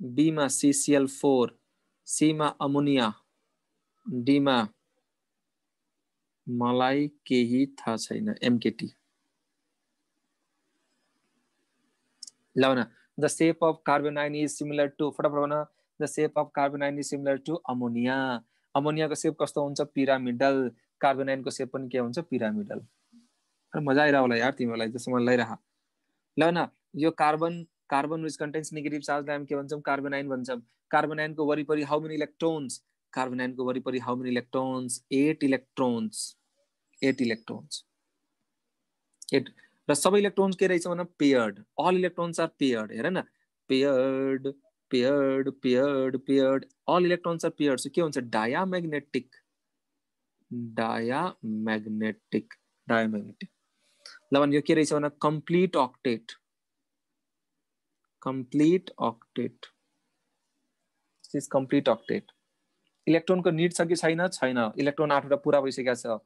B मा CCl4 सीमा अमोनिया डीमा मलाई केही थाहा छैन एमकेटी ल न the shape of carbanion is similar to फटाफट भन the shape of carbanion is similar to ammonia अमोनियाको shape कस्तो हुन्छ? पिरामिडल कार्बोनाइनको सेप पनि के हुन्छ? पिरामिडल मजा आइरह होला यार तिमीहरूलाई जस्तो मलाई लगाइरह ल न यो carbon carbon which contains negative चार्जलाई हामी के भन्छौँ कार्बोनाइन भन्छौँ। कार्बोनाइनको वरिपरि हाउ मेनी इलेक्ट्रोन्स कार्बोनाइनको वरिपरि how many electrons eight electrons eight electrons eight र सबै इलेक्ट्रोन्स के रहेछ भने? Paired all electrons are paired हेर न? Paired paired paired paired all electrons are paired के हुन्छ? डायामेग्नेटिक डायामेग्नेटिक डायामेग्नेटिक ल भने यो के रहेछ भने? Complete octet complete octet is complete octet इलेक्ट्रोनको निड छ कि छैन छैन इलेक्ट्रोन आठवटा पुरा भइसकेको छ।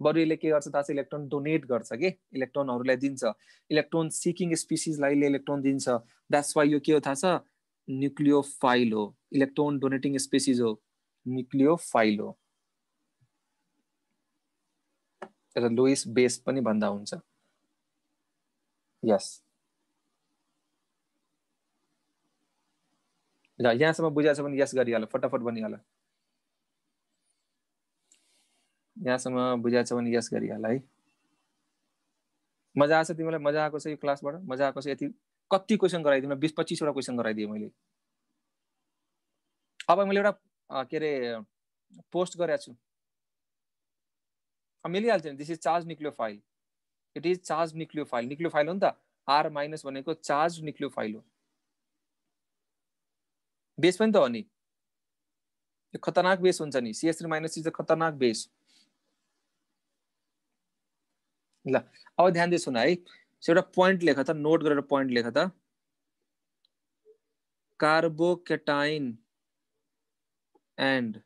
बरु यसले के गर्छ थाहा छ? इलेक्ट्रोन डोनेट गर्छ कि? इलेक्ट्रोनहरूलाई दिन्छ। इलेक्ट्रोन सिकिङ स्पिसिसलाई इलेक्ट्रोन दिन्छ। द्याट्स वाइ यो के हो थाहा छ? न्युक्लियोफाइल हो। इलेक्ट्रोन डोनेटिङ स्पेसिस हो। न्युक्लियोफाइल हो। लुइस बेस पनि भन्दा हुन्छ। यस ल यहाँसम्म बुझाएको छ भने यस गरिहाल फटाफट भनिहाल यहाँसम्म बुझाएको छ भने यस गरिहाल है मजा आएको तिमीलाई मजा आएको छ यो क्लासबाट? मजा आएको छ यति? कति क्वेसन गराइदिनु बिस पच्चिसवटा क्वेसन गराइदिएँ मैले। अब मैले एउटा के अरे पोस्ट गरेको छु। मिलिहाल्छ नि। This is charge nucleophile it is charge nucleophile nucleophile हो नि त। आर माइनस भनेको चार्ज निक्लियो फाइल हो। बेस पनि त हो नि। यो खतरनाक बेस हुन्छ नि। सिएस थ्री माइनस खतरनाक बेस। ल अब ध्यान दिए सुन है। एउटा पोइन्ट लेख त नोट गरेर पोइन्ट लेख त। Carbocation and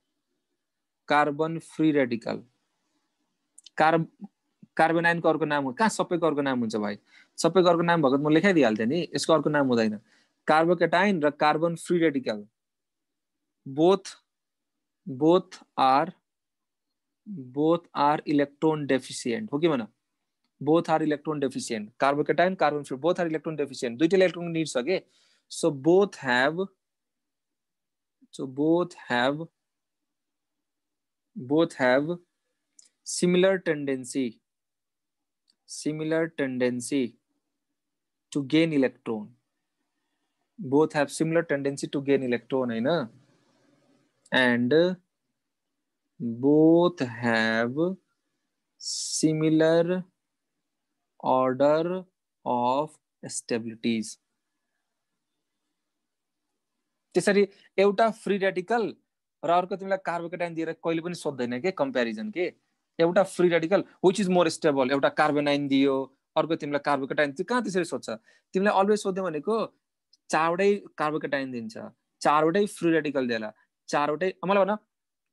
carbon free radical carb carbon आयनको अर्को नाम हो। कहाँ सबैको अर्को नाम हुन्छ भाइ? सबैको अर्को नाम भएको म लेखाइदिइहाल्थेँ नि। यसको अर्को नाम हुँदैन। कार्बोकेटाइन र carbon free radical both both are both are electron deficient हो कि भन both are electron deficient carbocation carbon free both are electron deficient दुईटा इलेक्ट्रोन निड छ के so both have so both have both have similar tendency similar tendency to gain electron both have similar tendency to gain electron होइन and both have similar order of stabilities. त्यसरी एउटा free radical र अर्को तिमीलाई carbocation दिएर कहिले पनि सोध्दैन के कम्पेरिजन के? एउटा free radical which is more stable एउटा कार्बोनाइन दियो अर्को तिमीलाई कार्बोकेटाइन त्यो कहाँ त्यसरी सोध्छ? तिमीलाई अलवेज सोध्यो भनेको चारवटै कार्बोकेटाइन दिन्छ चारवटै फ्री रेडिकल दिएला चारवटै मलाई भन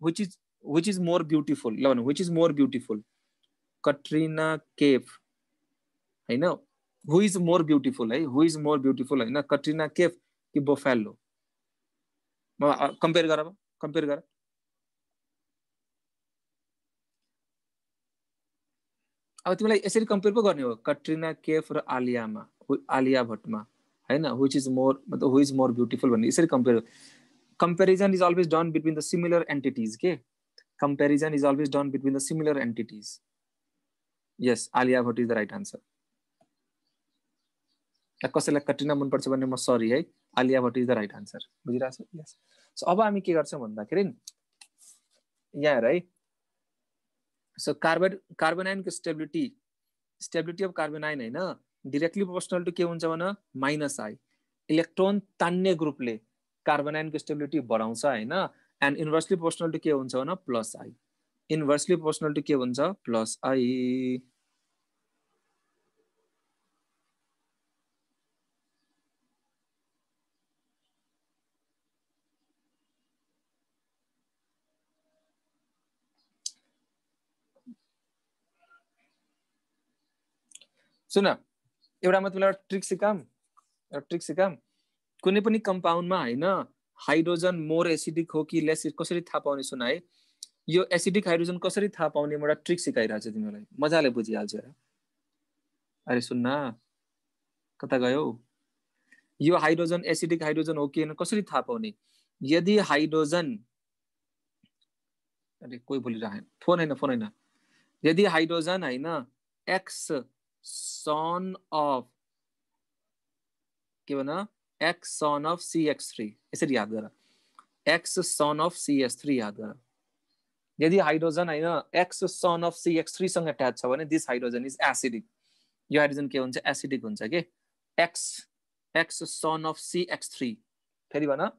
which is which is more beautiful ल भन which is more beautiful Katrina Kaif होइन? हु इज मोर ब्युटिफुल है? हु इज मोर ब्युटिफुल होइन? कट्रिना केफ कि बोफेल्लो कम्पेयर गर कम्पेयर गर। अब तिमीलाई यसरी कम्पेयर पो गर्ने हो कट्रिना केफ र आलियामा आलिया भट्टमा। होइन विच इज मोर मतलब हु इज मोर ब्युटिफुल भन्ने यसरी compare comparison is always done between the similar entities के comparison is always done between the similar entities yes Alia Bhatt is the right answer कसैलाई कट्रिना मनपर्छ भने म सरी है? Alia Bhatt is the right answer बुझिरहेको छ? Yes so अब हामी के गर्छौँ भन्दाखेरि यहाँ है सो कार्बन कार्बोनाइनको स्टेबिलिटी स्टेबिलिटी अफ कार्बोनाइन होइन? डिरेक्टली प्रोपोर्सनल टु के हुन्छ भन माइनस आई इलेक्ट्रोन तान्ने ग्रुपले कार्बोनाइनको स्टेबिलिटी बढाउँछ होइन? एन्ड इन्भर्सली प्रोपोर्सनल टु के हुन्छ भन plus I inversely proportional to के हुन्छ? प्लस आई सुन एउटा म तिमीलाई ट्रिक सिकाम एउटा ट्रिक सिकाम कुनै पनि कम्पाउन्डमा होइन हाइड्रोजन मोर एसिडिक हो कि लेस कसरी थाहा पाउने सुन है? यो एसिडिक हाइड्रोजन कसरी थाहा पाउने एउटा ट्रिक सिकाइरहेको छु तिमीलाई मजाले बुझिहाल्छ। अरे सुन्न कता गयो? यो हाइड्रोजन एसिडिक हाइड्रोजन हो कि होइन कसरी थाहा पाउने? यदि हाइड्रोजन अरे कोही बोलिरह फोन होइन फोन होइन। यदि हाइड्रोजन होइन एक्स son of के भन X son of CX three यसरी याद गर X son of CS three याद गर यदि हाइड्रोजन होइन एक्स सन अफ सिएक्स थ्रीसँग एट्याच छ भने दिस हाइड्रोजन इज एसिडिक यो हाइड्रोजन के हुन्छ एसिडिक हुन्छ कि X X son of CX three फेरि भन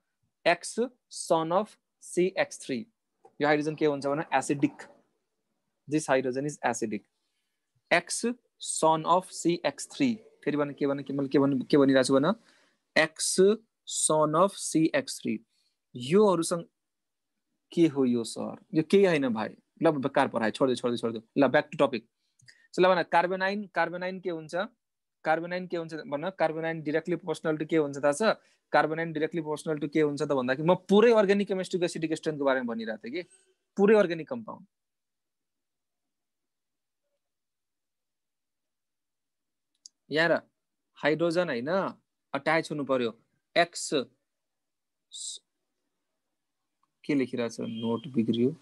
X son of CX three यो हाइड्रोजन के हुन्छ भने acidic this hydrogen is acidic X son of C X three फेरि भन के भन के मैले के भन् के भनिरहेको छु भन? X son of C X three योहरूसँग के हो यो सर? यो केही होइन भाइ। ल बेकार पढाए छोडिदियो छोडिदियो छोडिदियो ल ब्याक टु टपिक ल भन कार्बोनाइन कार्बोनाइन के हुन्छ? कार्बोनाइन के हुन्छ भन? कार्बोनाइन डिरेक्टली प्रोपोर्सनल टु के हुन्छ थाहा छ? कार्बोनाइन डिरेक्टली प्रोपोर्सनल टु के हुन्छ त भन्दाखेरि म पुरै अर्ग्यानिक केमिस्ट्रीको एसिडिक स्ट्रेन्थको बारेमा भनिरहेको थिएँ कि? पुरै अर्ग्यानिक कम्पाउन्ड यहाँ हाइड्रोजन होइन अट्याच हुनु पर्यो। एक्स के लेखिरहेछ नोट बिग्रियो।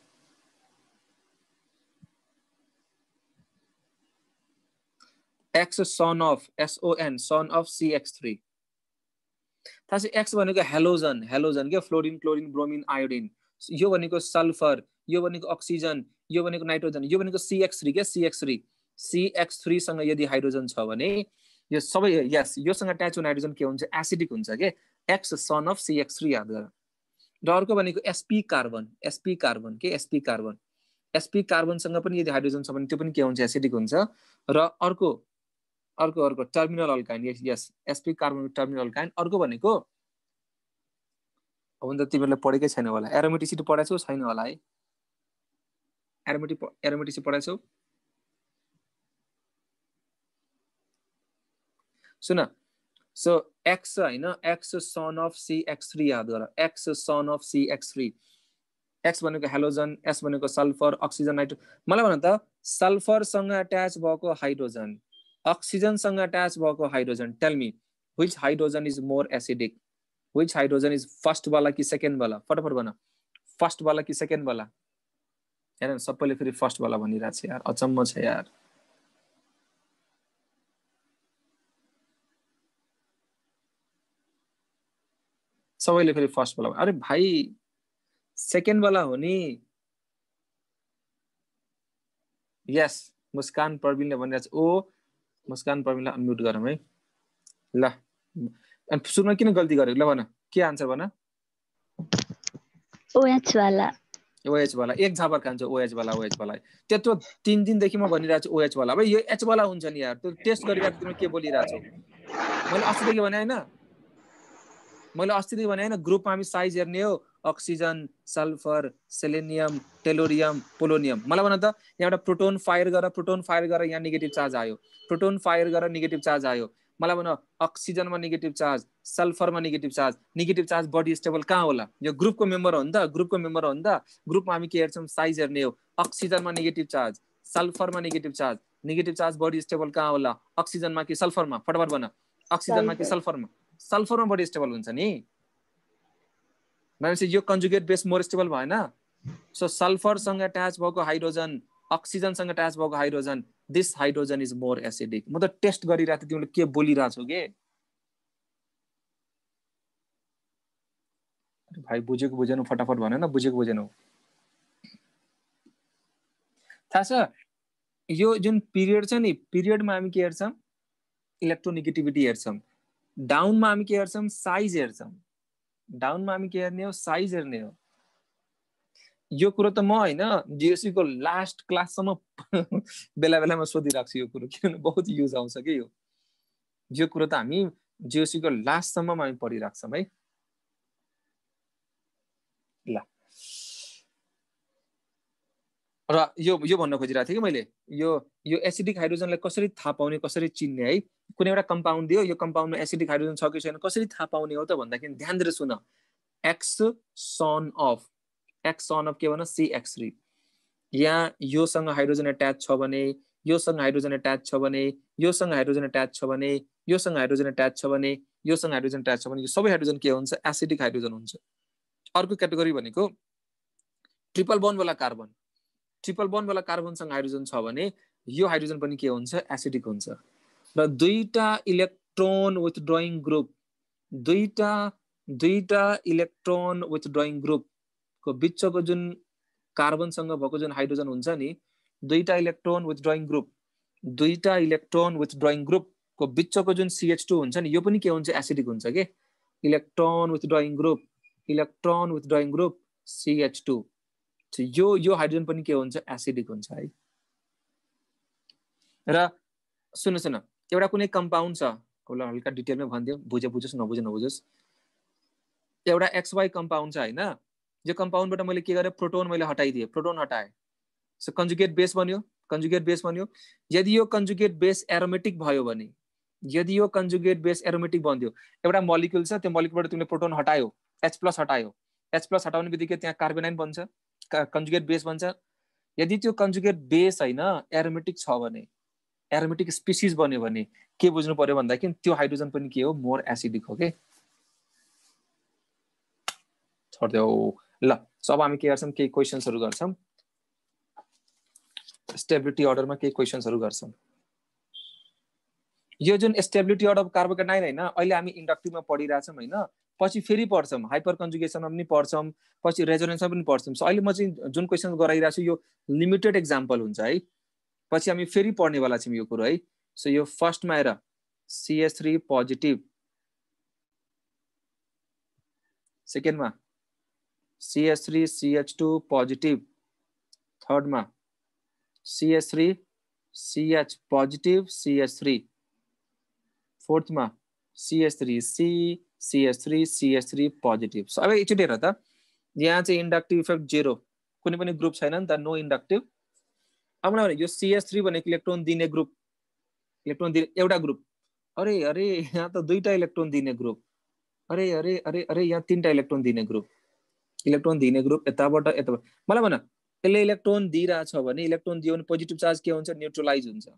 X son of SON son of CX three थाहा छ एक्स भनेको हेलोजन हेलोजन क्या फ्लोरिन क्लोरिन ब्रोमिन आयोडिन यो भनेको सल्फर यो भनेको अक्सिजन यो भनेको नाइट्रोजन यो भनेको सिएक्स थ्री क्या सिएक्स थ्री सिएक्स थ्रीसँग यदि हाइड्रोजन छ भने यो सबै यस योसँग ट्याचो नाइट्रोजन के हुन्छ एसिडिक हुन्छ के? X son of CX three याद गर। र अर्को भनेको एसपी कार्बन एसपी कार्बन के? SP carbon. एसपी कार्बनसँग पनि यदि हाइड्रोजन छ भने त्यो पनि के हुन्छ? एसिडिक हुन्छ। र अर्को अर्को अर्को terminal alkyne yes SP carbon terminal alkyne. अर्को भनेको अब त तिमीहरूले पढेकै छैन होला। एरोमेटिसिटी पढाएको छैन होला है। एरोमेटिक एरोमेटिसी पढाएको सुन। सो एक्स होइन X son of C X three याद गर। X son of C X three X भनेको हेलोजन एस भनेको सल्फर अक्सिजन नाइट्रो मलाई भन त सल्फरसँग एट्याच भएको हाइड्रोजन अक्सिजनसँग एट्याच भएको hydrogen tell me which hydrogen is more acidic which hydrogen is फर्स्टवाला कि सेकेन्डवाला फटाफट भन। फर्स्टवाला कि सेकेन्डवाला हेर सबैले फेरि फर्स्टवाला भनिरहेको छ यार। अचम्म छ यार। सबैले फेरि फर्स्टवाला अरे भाइ सेकेन्डवाला हो नि। यस मुस्कान प्रवीणले भनिरहेको छ। ओ मुस्कान प्रवीणलाई अनम्युट गरौँ है। ल। अनि सुरुमा किन गल्ती गरेको? ल भन। के आन्सर भन?
ओएच वाला।
ओएच वाला। एक झापर खान्छ ओएच वाला ओएच वाला। त्यत्रो तिन दिनदेखि म भनिरहेको छु ओएच वाला। अब यो एच वाला हुन्छ नि यार। त्यो टेस्ट गरिरहेको तिमीले के बोलिरहेको छौ मैले अस्तिदेखि भने होइन। मैले अस्तिदेखि भने होइन ग्रुपमा हामी साइज हेर्ने हो। Oxygen sulphur selenium tellurium polonium मलाई भन त यहाँबाट प्रोटोन फायर गरेर प्रोटोन फायर गरेर यहाँ नेगेटिभ चार्ज आयो। प्रोटोन फायर गरेर नेगेटिभ चार्ज आयो। मलाई भन अक्सिजनमा नेगेटिभ चार्ज सल्फरमा नेगेटिभ चार्ज नेगेटिभ चार्ज बडी स्टेबल कहाँ होला? यो ग्रुपको मेम्बर हो नि त। ग्रुपको मेम्बर हो नि त। ग्रुपमा हामी के हेर्छौँ? साइज हेर्ने हो। अक्सिजनमा नेगेटिभ चार्ज सल्फरमा नेगेटिभ चार्ज नेगेटिभ चार्ज बडी स्टेबल कहाँ होला? अक्सिजनमा कि सल्फरमा फटाफट भन। अक्सिजनमा कि सल्फरमा सल्फरमा बडी स्टेबल हुन्छ नि? भनेपछि यो कन्जुगेट बेस मोर स्टेबल भएन। सो सल्फरसँग एट्याच भएको हाइड्रोजन अक्सिजनसँग एट्याच भएको hydrogen this hydrogen is more acidic म त टेस्ट गरिरहेको थिएँ तिमीले के बोलिरहेको छौ कि? भाइ बुझेको बुझेन फटाफट भन न बुझेको बुझेनौ। थाहा छ यो जुन पिरियड छ नि पिरियडमा हामी के हेर्छौँ? इलेक्ट्रोनेगेटिभिटी हेर्छौँ। डाउनमा हामी के हेर्छौँ साइज हेर्छौँ। डाउनमा हामी के हेर्ने हो साइज हेर्ने हो। यो कुरो त म होइन जिएससीको लास्ट क्लाससम्म बेला बेलामा सोधिरहेको छु यो कुरो किनभने बहुत युज आउँछ कि यो। यो कुरो त हामी जिएससीको लास्टसम्म हामी पढिरहेको छौँ है। र यो यो भन्न खोजिरहेको थिएँ कि मैले? यो यो एसिडिक हाइड्रोजनलाई कसरी थाहा पाउने कसरी चिन्ने है? कुनै एउटा कम्पाउन्ड दियो यो कम्पाउन्डमा एसिडिक हाइड्रोजन छ कि छैन कसरी थाहा पाउने हो त भन्दाखेरि ध्यान दिएर सुन। X son of X son of के भन? सी एक्स थ्री यहाँ योसँग हाइड्रोजन एट्याच छ भने योसँग हाइड्रोजन एट्याच छ भने योसँग हाइड्रोजन एट्याच छ भने योसँग हाइड्रोजन एट्याच छ भने योसँग हाइड्रोजन एट्याच छ भने यो सबै हाइड्रोजन के हुन्छ? एसिडिक हाइड्रोजन हुन्छ। अर्को क्याटेगोरी भनेको ट्रिपल बोनवाला कार्बन ट्रिपल बोनवाला कार्बनसँग हाइड्रोजन छ भने यो हाइड्रोजन पनि के हुन्छ? एसिडिक हुन्छ। र दुईटा इलेक्ट्रोन विथ ड्रइङ ग्रुप दुईटा दुईटा इलेक्ट्रोन विथ ड्रइङ ग्रुपको बिचको जुन कार्बनसँग भएको जुन हाइड्रोजन हुन्छ नि दुईटा इलेक्ट्रोन विथ ड्रइङ ग्रुप दुईटा इलेक्ट्रोन विथ ड्रइङ ग्रुपको बिचको जुन सिएच टू हुन्छ नि यो पनि के हुन्छ? एसिडिक हुन्छ कि? Electron withdrawing group electron withdrawing group CH two यो यो हाइड्रोजन पनि के हुन्छ? एसिडिक हुन्छ है। र सुन सुन। एउटा कुनै कम्पाउन्ड छ। उसलाई हल्का डिटेलमै भनिदियो बुझे बुझोस् नबुझे नबुझोस्। एउटा एक्सवाई कम्पाउन्ड छ होइन? यो कम्पाउन्डबाट मैले के गरेँ? प्रोटोन मैले हटाइदिएँ। प्रोटोन हटाएँ। सो कन्जुगेट बेस बन्यो। कन्जुगेट बेस बन्यो। यदि यो कन्जुगेट बेस एरोमेटिक भयो भने यदि यो कन्जुगेट बेस एरोमेटिक बन्यो एउटा मलिक्युल छ त्यो मलिक्युलबाट तिमीले प्रोटोन हटायो। एच प्लस हटायो। एच प्लस हटाउने बित्तिकै त्यहाँ कार्बोनाइन बन्छ। कन्जुगेट बेस बन्छ यदि त्यो कन्जुगेट बेस होइन एरोमेटिक छ भने एरोमेटिक स्पिसिस बन्यो भने के बुझ्नु पर्यो भन्दाखेरि त्यो हाइड्रोजन पनि के हो? मोर एसिडिक हो कि छोडिदेऊ। ल सो अब हामी के गर्छौँ? केही क्वेसन्सहरू गर्छौँ। स्टेबिलिटी अर्डरमा केही क्वेसन्सहरू गर्छौँ। यो जुन स्टेबिलिटी अर्डर कार्बोकेटाइन होइन अहिले हामी इन्डक्टिभमा पढिरहेछौँ होइन पछि फेरि पढ्छौँ। हाइपर कन्जुगेसनमा पनि पढ्छौँ पछि रेजोनेन्समा पनि पढ्छौँ। सो अहिले म चाहिँ जुन क्वेसन गराइरहेको छु यो लिमिटेड एक्जाम्पल हुन्छ है। पछि हामी फेरि पढ्नेवाला छौँ यो कुरो है। सो यो फर्स्टमा आएर सिएस थ्री पोजिटिभ। सेकेन्डमा CS three CH two positive. थर्डमा CS three CH positive CH three. फोर्थमा CS three C CS three CS three positive अब एकचोटि हेर त यहाँ चाहिँ इन्डक्टिभ इफेक्ट जेरो कुनै पनि ग्रुप छैन नि त नो इन्डक्टिभ अब यो सिएस थ्री भनेको इलेक्ट्रोन दिने ग्रुप इलेक्ट्रोन दिने एउटा ग्रुप अरे अरे यहाँ त दुईटा इलेक्ट्रोन दिने ग्रुप अरे अरे अरे अरे यहाँ तिनवटा इलेक्ट्रोन दिने ग्रुप इलेक्ट्रोन दिने ग्रुप यताबाट यताबाट। मलाई भन यसले इलेक्ट्रोन दिइरहेछ भने इलेक्ट्रोन दियो भने पोजिटिभ चार्ज के हुन्छ? न्युट्रलाइज हुन्छ।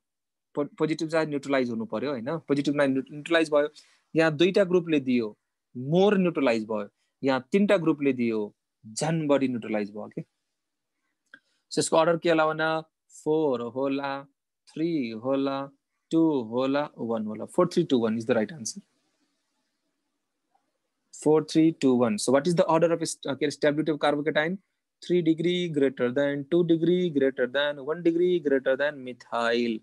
पोजिटिभ चार्ज न्युट्रलाइज हुनु पर्यो होइन? पोजिटिभ न्युट्रलाइज भयो। यहाँ दुईटा ग्रुपले दियो मोर न्युट्रलाइज भयो। यहाँ तिनवटा ग्रुपले दियो झन् बढी न्युट्रलाइज भयो कि यसको अर्डर के होला भने फोर होला थ्री होला टू होला वान होला। Four three two one is the right answer four three two one. So what is the order of के stability of carbocation three degree greater than two degree greater than one degree greater than methyl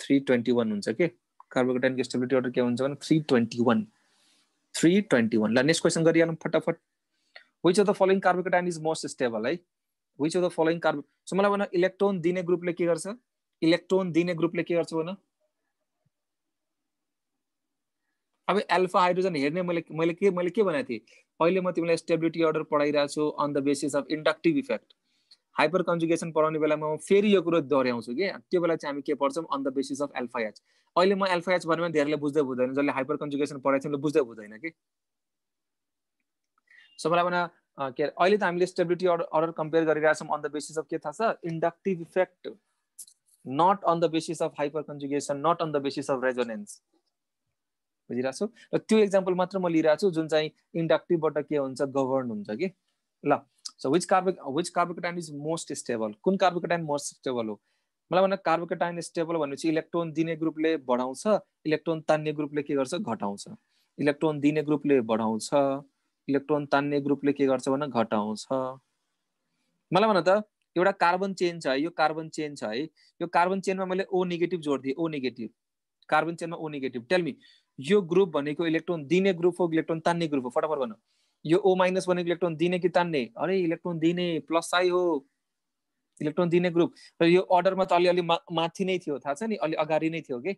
three twenty one हुन्छ के कार्बोकेटाइनको stability order के हुन्छ भने three twenty one three twenty one ल next question गरिहालौँ फटाफट। Which of the following carbocation is most stable है? Which of the following carbo so मलाई भन इलेक्ट्रोन दिने ग्रुपले के गर्छ? इलेक्ट्रोन दिने ग्रुपले के गर्छ भन? अब एल्फा हाइड्रोजन हेर्ने मैले मैले के मैले के भनेको थिएँ? अहिले म तिमीलाई स्टेबिलिटी अर्डर पढाइरहेको छु on the basis of inductive effect hyperconjugation पढाउने बेलामा म फेरि यो कुरो दोहोऱ्याउँछु कि। त्यो बेला चाहिँ हामी के पढ्छौँ? On the basis of alpha H अहिले म एल्फा एच भने धेरैले बुझ्दै बुझ्दैन जसले हाइपर कन्जुगेसन पढाएको थियो बुझ्दै बुझ्दैन कि। सो मलाई भने के अरे अहिले त हामीले स्टेबिलिटी अर्डर कम्पेयर गरिरहेछौँ अन द बेसिस अफ के थाहा छ? Inductive effect not on the basis of hyperconjugation not on the basis of resonance बुझिरहेको छु? र त्यो इक्जाम्पल मात्र म लिइरहेको छु जुन चाहिँ इन्डक्टिभबाट के हुन्छ? गभर्न हुन्छ कि। ल। So which carbo which carbocation is most stable कुन कार्बोकेटाइन मोस्ट स्टेबल हो? मलाई भन्दा कार्बोकेटाइन स्टेबल भनेपछि इलेक्ट्रोन दिने ग्रुपले बढाउँछ इलेक्ट्रोन तान्ने ग्रुपले के गर्छ? घटाउँछ। इलेक्ट्रोन दिने ग्रुपले बढाउँछ इलेक्ट्रोन तान्ने ग्रुपले के गर्छ भने घटाउँछ। मलाई भन त एउटा कार्बन चेन छ है यो कार्बन चेन छ है यो कार्बन चेनमा मैले ओ नेगेटिभ जोडिदिएँ ओ नेगेटिभ कार्बन चेनमा ओ नेगेटिभ टेलमी यो ग्रुप भनेको इलेक्ट्रोन दिने ग्रुप हो इलेक्ट्रोन तान्ने ग्रुप हो? फटाफट भन यो ओ माइनस भनेको इलेक्ट्रोन दिने कि तान्ने? अरे इलेक्ट्रोन दिने प्लस आई हो। इलेक्ट्रोन दिने ग्रुप। र यो अर्डरमा त अलिअलि माथि नै थियो थाहा छ नि? अलि अगाडि नै थियो कि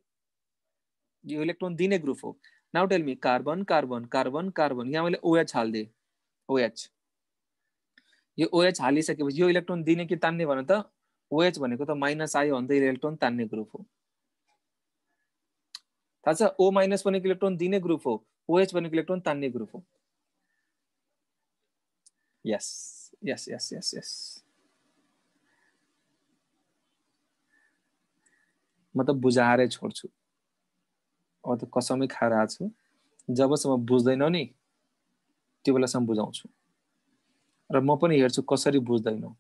यो इलेक्ट्रोन दिने ग्रुप हो। Now tell me carbon carbon carbon carbon यहाँ मैले ओएच हालिदिएँ। ओएच यो ओएच हालिसकेपछि यो इलेक्ट्रोन दिने कि तान्ने भने त ओएच भनेको त माइनस आयो भने त इलेक्ट्रोन तान्ने ग्रुप हो। थाहा छ? ओ माइनस भनेको इलेक्ट्रोन दिने ग्रुप हो। ओएच भनेको इलेक्ट्रोन तान्ने ग्रुप हो। यस यस यस यस यस म त बुझाएरै छोड्छु। अब त कसमै खाएर आएको छु। जबसम्म बुझ्दैनौ नि त्यो बेलासम्म बुझाउँछु। र म पनि हेर्छु कसरी बुझ्दैनौ।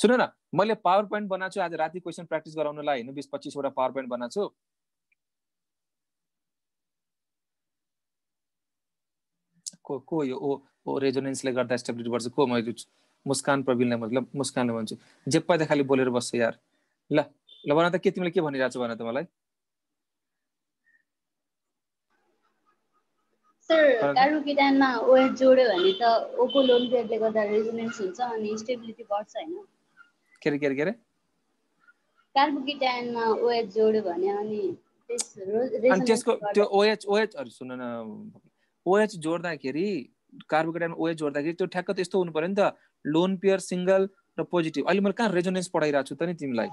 सुन न मैले पावर पोइन्ट बनाएको छु। आज राति क्वेसन प्र्याक्टिस गराउनलाई होइन बिस पच्चिसवटा पावर पोइन्ट बनाएको छु। को को यो ओ ओ रेजोनेन्सले गर्दा स्टेबिलिटी बढ्छ को मैले मुस्कान प्रवीणलाई मतलब मुस्कानले भन्छु। जे पाइदा खालि बोलेर बस्छ यार। ल ल भन त के तिमीले के भनिरहेको छौ भन त मलाई।
सर जोड्यो भने त ओको लोन पेयरले गर्दा रेजोनेन्स हुन्छ अनि स्टेबिलिटी बढ्छ हैन
के रे के रे के रे?
कार्बोकेटाइनमा ओएच जोड्यो भने अनि
अनि त्यसको त्यो ओएच ओएच अरू सुन न ओएच जोड्दाखेरि कार्बोकेटाइनमा ओएच जोड्दाखेरि त्यो ठ्याक्क त्यस्तो हुनु पर्यो नि त। लोन पेयर सिङ्गल र पोजिटिभ अहिले मैले कहाँ रेजोनेन्स पढाइरहेको छु त नि तिमीलाई?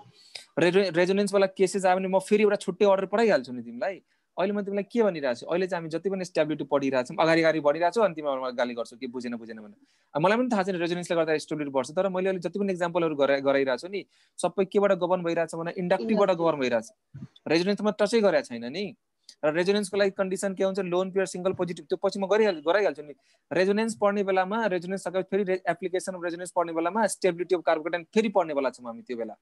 रे रेजोनेन्सवाला केसेस आयो भने म फेरि एउटा छुट्टै अर्डर पढाइहाल्छु नि तिमीलाई? अहिले म तिमीलाई के भनिरहेको छु? अहिले चाहिँ हामी जति पनि स्टेबिलिटी पढिरहेको छौँ अगाडि अगाडि बढिरहेको छु अनि तिमीहरू गाली गर्छु कि बुझेन बुझेन भने मलाई पनि थाहा छैन रेजोनेन्सले गर्दा स्टेबिलिटी बढ्छ तर मैले अहिले जति पनि इक्जाम्पलहरू गराइरहेको छु नि सबै केबाट गभर्न छ भने इन्डक्टिभबाट गभर्न भइरहेको छ। रेजोनेन्समा टचै गरेको छैन नि। र रेजोनेन्सको लागि कन्डिसन के हुन्छ? Lone pair single positive. त्यो पछि म गरिहाल्छु गराइहाल्छु नि। रेजोनेन्स पढ्ने बेलामा रेजोनेन्स सकेर फेरि एप्लिकेसन अफ रेजोनेन्स पढ्ने बेलामा स्टेबिलिटी अफ कार्बोकेटाइन फेरि पढ्ने बेला छौँ हामी त्यो बेला।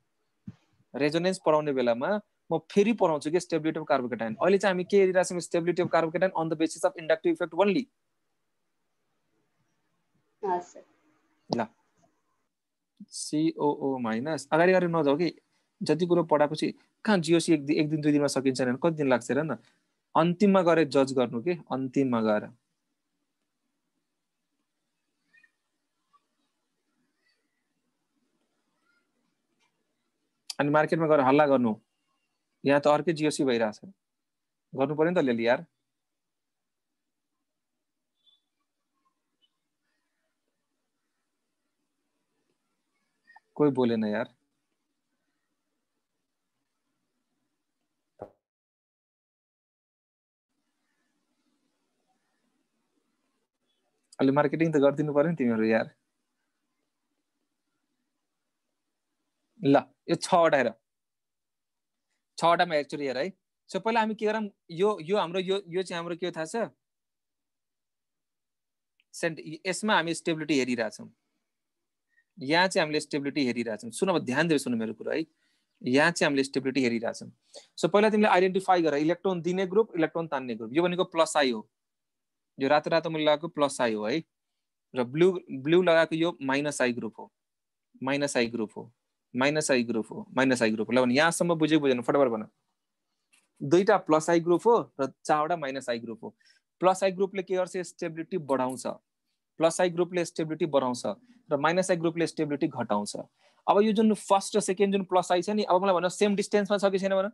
रेजोनेन्स पढाउने बेलामा म फेरि पढाउँछु कि स्टेबिलिटी अफ कार्बोकेटाइन अहिले चाहिँ हामी के हेरिरहेको छौँ stability of carbocation on the basis of inductive effect only ल। COO minus. अगाडि अगाडि नजाऊ कि? जति कुरो पढाएपछि कहाँ जिओसी एक दिन एक दिन दुई दिनमा सकिन्छ भने कति दिन लाग्छ र न। अन्तिममा गएर जज गर्नु कि? अन्तिममा गएर। अनि मार्केटमा गएर हल्ला गर्नु। यहाँ त अर्कै जिओसी भइरहेछ। गर्नु पर्यो नि त अलिअलि यार। कोही बोलेन यार। अहिले मार्केटिङ त गरिदिनु पर्यो नि तिमीहरू यार ल यो छवटा हेर छवटामा एक्चुली हेर है सो पहिला हामी के गरौँ यो यो हाम्रो यो यो चाहिँ हाम्रो के थाहा छ सेन्ट यसमा हामी स्टेबिलिटी हेरिरहेछौँ यहाँ चाहिँ हामीले स्टेबिलिटी हेरिरहेछौँ सुन अब ध्यान दिएर सुन मेरो कुरा है यहाँ चाहिँ हामीले स्टेबिलिटी हेरिरहेछौँ सो पहिला तिमीले आइडेन्टिफाई गर इलेक्ट्रोन दिने ग्रुप इलेक्ट्रोन तान्ने ग्रुप यो भनेको प्लस आई हो यो रातो रातो मैले लगाएको प्लस आई हो है। र ब्लू ब्लू लगाएको यो माइनस आई ग्रुप हो। माइनस आई ग्रुप हो। माइनस आई ग्रुप हो। माइनस आई ग्रुप हो। ल भने यहाँसम्म बुझ्यो बुझेन? फटाफट भन। दुईवटा प्लस आई ग्रुप हो र चारवटा माइनस आई ग्रुप हो। प्लस आई ग्रुपले के गर्छ? स्टेबिलिटी बढाउँछ। प्लस आई ग्रुपले स्टेबिलिटी बढाउँछ र माइनस आई ग्रुपले स्टेबिलिटी घटाउँछ। अब यो जुन फर्स्ट र सेकेन्ड जुन प्लस आई छ नि अब मलाई भन सेम डिस्टेन्समा छ कि छैन भन?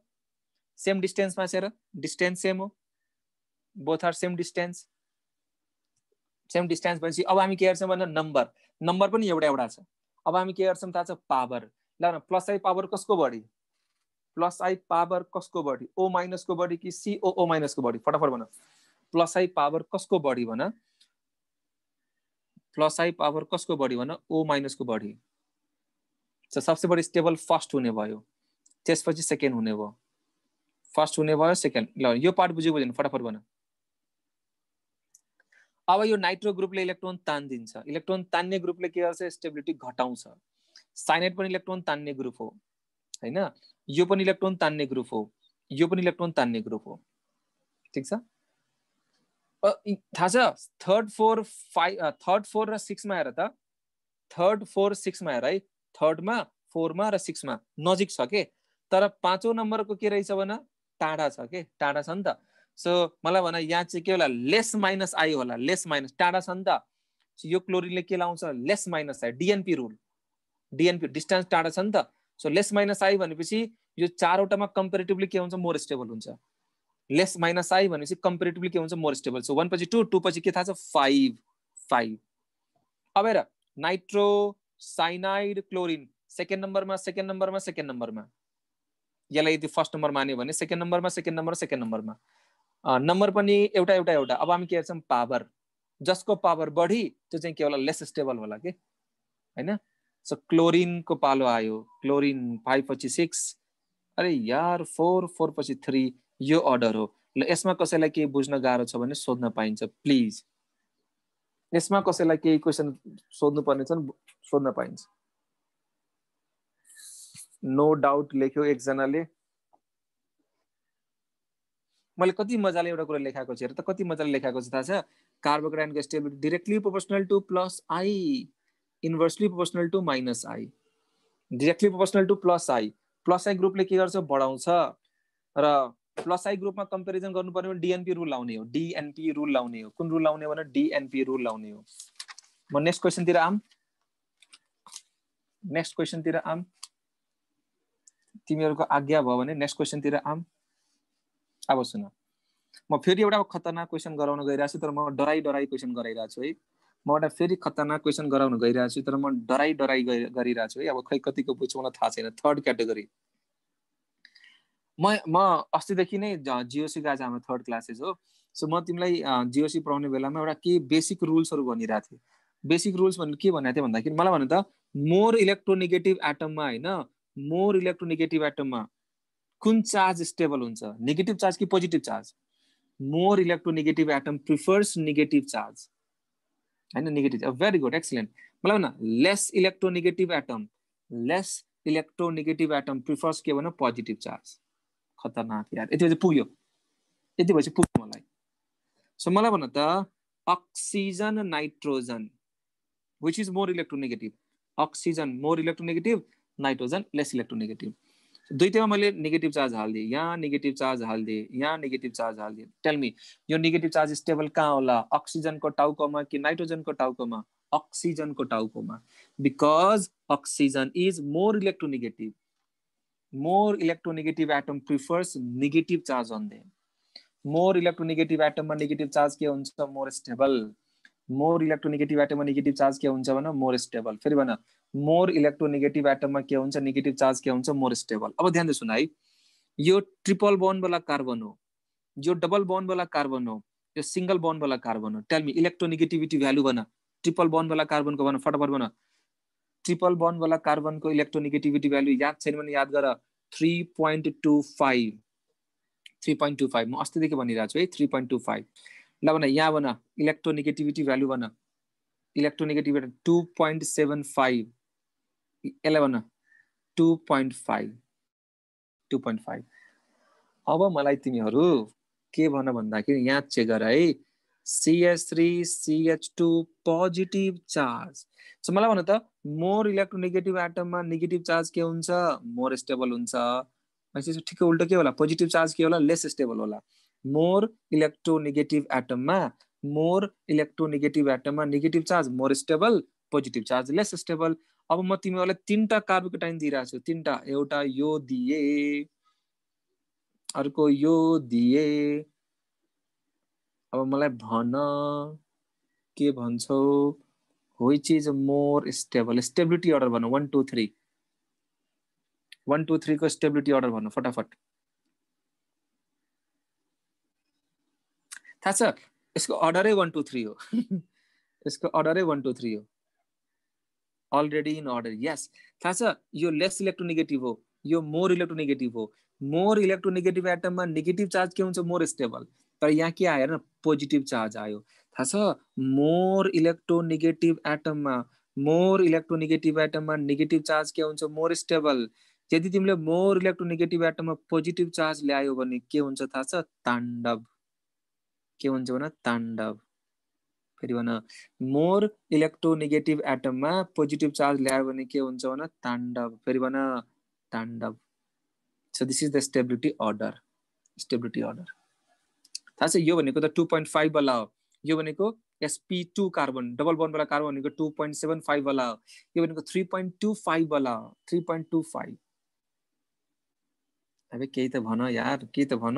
सेम डिस्टेन्समा छ र डिस्टेन्स सेम हो। Both are same distance same distance भनेपछि अब हामी के गर्छौँ भने नम्बर। नम्बर पनि एउटा एउटा छ। अब हामी के गर्छौँ थाहा छ पावर। ल प्लस आई पावर कसको बढी? प्लस आई पावर कसको बढी? ओ माइनसको बढी कि सिओओ माइनसको बढी? फटाफट भन। प्लस आई पावर कसको बढी भन? प्लस आई पावर कसको बढी भन? ओ माइनसको बढी। सबसे बढी स्टेबल फर्स्ट हुने भयो। त्यसपछि सेकेन्ड हुने भयो। फर्स्ट हुने भयो सेकेन्ड ल यो पार्ट बुझ्यो बुझेन फटाफट भन। अब यो नाइट्रो ग्रुपले इलेक्ट्रोन तानिदिन्छ। इलेक्ट्रोन तान्ने ग्रुपले के गर्छ? स्टेबिलिटी घटाउँछ। साइनाइड पनि इलेक्ट्रोन तान्ने ग्रुप हो होइन? यो पनि इलेक्ट्रोन तान्ने ग्रुप हो यो पनि इलेक्ट्रोन तान्ने ग्रुप हो। ठिक छ? थाहा छ? Third four five third four र सिक्समा हेर त। थर्ड फोर सिक्समा हेर है। थर्डमा फोरमा र सिक्समा। नजिक छ के? तर पाँचौँ नम्बरको के रहेछ भन? टाढा छ के? टाढा छ नि त। सो मलाई भन यहाँ चाहिँ के होला लेस माइनस आई होला लेस माइनस टाढा छ नि त यो क्लोरिनले के लाउँछ less minus I DNP rule DNP distance टाढा छ नि त सो लेस माइनस आई भनेपछि यो चारवटामा कम्पेरिटिभली के हुन्छ? मोर स्टेबल हुन्छ. लेस माइनस आई भनेपछि कम्पेरिटिभली के हुन्छ? मोर स्टेबल सो वान पछि टू टू पछि के थाहा छ? फाइभ फाइभ अब हेर नाइट्रो साइनाइड क्लोरिन सेकेन्ड नम्बरमा सेकेन्ड नम्बरमा सेकेन्ड नम्बरमा यसलाई यदि फर्स्ट नम्बर मान्यो भने सेकेन्ड नम्बरमा सेकेन्ड नम्बर सेकेन्ड नम्बरमा नम्बर पनि एउटा एउटा एउटा। अब हामी के हेर्छौँ पावर जसको पावर बढी त्यो चाहिँ के होला लेस स्टेबल होला कि? होइन? सो क्लोरिनको पालो आयो। क्लोरिन फाइभ पछि सिक्स अरे यार फोर फोर पछि थ्री यो अर्डर हो। ल यसमा कसैलाई केही बुझ्न गाह्रो छ भने सोध्न पाइन्छ प्लिज यसमा कसैलाई केही क्वेसन सोध्नु पर्ने सोध्न पाइन्छ। नो डाउट लेख्यो एकजनाले। मैले कति मजाले एउटा कुरा लेखाएको छु हेर त कति मजाले लेखाएको छ थाहा छ? कार्बोक्राइनको stability directly proportional to plus I inversely proportional to minus I directly proportional to plus I plus I ग्रुपले के गर्छ? बढाउँछ। र प्लस आई ग्रुपमा कम्पेरिजन गर्नु पर्ने भने डिएनपी रुल लाउने हो। डिएनपी रुल लाउने हो। कुन रुल लाउने भने डिएनपी रुल लाउने हो। म नेक्स्ट क्वेसनतिर आम नेक्स्ट क्वेसनतिर आम तिमीहरूको आज्ञा भयो भने नेक्स्ट क्वेसनतिर आम अब सुन म फेरि एउटा खतरनाक क्वेसन गराउन गइरहेको छु तर म डराइ डराई क्वेसन गराइरहेको छु है। म एउटा फेरि खतरनाक क्वेसन गराउन गइरहेको छु तर म डराइ डराई गरिरहेको छु है। अब खै कतिको बुझ्छु मलाई थाहा छैन। थर्ड क्याटेगोरी म म अस्तिदेखि नै जिओसीको आज हाम्रो थर्ड क्लासेस हो। सो म तिमीलाई जिओसी पढाउने बेलामा एउटा के बेसिक रुल्सहरू भनिरहेको थिएँ। बेसिक रुल्स भन्नु के भनेको थिएँ भन्दाखेरि मलाई भन्नु त मोर इलेक्ट्रोनेगेटिभ एटममा होइन? मोर इलेक्ट्रोनेगेटिभ एटममा कुन चार्ज स्टेबल हुन्छ? नेगेटिभ चार्ज कि positive charge? More electronegative atom prefers negative charge. होइन? नेगेटिभ भेरी गुड एक्सिलेन्ट मलाई भन less electronegative atom less electronegative atom prefers के भन पोजिटिभ चार्ज खतरनाक यार। यति बजी पुग्यो। यति भएपछि पुग्यो मलाई। सो मलाई भन त oxygen nitrogen which is more electronegative oxygen more electronegative nitrogen less electronegative दुइटैमा मैले नेगेटिभ चार्ज हालिदिएँ। यहाँ नेगेटिभ चार्ज हालिदिएँ यहाँ नेगेटिभ चार्ज हालिदिएँ। टेलमी यो नेगेटिभ चार्ज स्टेबल कहाँ होला? अक्सिजनको टाउकोमा कि नाइट्रोजनको टाउकोमा? अक्सिजनको टाउकोमा। Because oxygen is more electronegative more electronegative atom prefers negative charge on them. More electronegative atom मा नेगेटिभ चार्ज के हुन्छ? मोर स्टेबल मोर इलेक्ट्रोनेगेटिभ एटममा नेगेटिभ चार्ज के हुन्छ भने मोर स्टेबल फेरि भन मोर इलेक्ट्रोनेगेटिभ एटममा के हुन्छ नेगेटिभ चार्ज के हुन्छ मोर स्टेबल अब ध्यान सुन है यो ट्रिपल बोन वाला कार्बन हो यो डबल बोन वाला कार्बन हो यो सिङ्गल बन्डवाला कार्बन हो। टेल मी इलेक्ट्रोनेगेटिभिटी भ्यालु भन ट्रिपल बन्डवाला कार्बनको भन फटाफट भन। ट्रिपल बन्डवाला कार्बनको इलेक्ट्रोनेगेटिभिटी भ्यालु याद छैन भने याद गर three point two five three point two five म अस्तिदेखि भनिरहेको छु है थ्री पोइन्ट टू फाइभ ल भन यहाँ भन इलेक्ट्रोनेगेटिभिटी भ्यालु भन electronegativity two point seven five यसलाई भन two point five two point five अब मलाई तिमीहरू के भन भन्दाखेरि यहाँ चेक गर है। CH three CH two positive charge so मलाई भन त मोर इलेक्ट्रोनेगेटिभ एटममा नेगेटिभ चार्ज के हुन्छ? मोर स्टेबल हुन्छ। ठिकै उल्टो के होला? पोजिटिभ चार्ज के होला? लेस स्टेबल होला। मोर इलेक्ट्रोनेगेटिभ एटममा more electronegative एटममा negative charge more stable positive charge less stable. अब म तिमीहरूलाई तिनवटा कार्बोकेटाइन दिइरहेको छु। तिनवटा एउटा यो दिए अर्को यो दिए। अब मलाई भन के भन्छौ? Which is more stable stability order भन। One two three one two थ्रीको stability order भन्नु फटाफट। थाहा छ यसको अर्डरै वान टू थ्री हो। यसको अर्डरै वान टू थ्री हो। अलरेडी इन अर्डर यस थाहा छ यो लेस इलेक्ट्रोनेगेटिभ हो। यो मोर इलेक्ट्रोनेगेटिभ हो। मोर इलेक्ट्रोनेगेटिभ एटममा नेगेटिभ चार्ज के हुन्छ मोर स्टेबल तर यहाँ के आयो न? पोजिटिभ चार्ज आयो थाहा छ मोर इलेक्ट्रोनेगेटिभ एटममा मोर इलेक्ट्रोनेगेटिभ एटममा नेगेटिभ चार्ज के हुन्छ मोर स्टेबल यदि तिमीले मोर इलेक्ट्रोनेगेटिभ एटममा पोजिटिभ चार्ज ल्यायो भने के हुन्छ? थाहा छ ताण्डव। के हुन्छ भन ताण्डव। फेरि भन मोर इलेक्ट्रोनेगेटिभ एटममा पोजिटिभ चार्ज ल्यायो भने के हुन्छ भन ताण्डव। फेरि भन ताण्डव। So this is the stability order stability order थाहा छ यो भनेको त टु पोइन्ट फाइभवाला हो। यो भनेको एसपी टू कार्बन डबल वाला कार्बन भनेको टु पोइन्ट सेभेन फाइभवाला हो। यो भनेको थ्री पोइन्ट टू फाइभवाला हो। थ्री पोइन्ट टू फाइभ अब केही त भन यार केही त भन।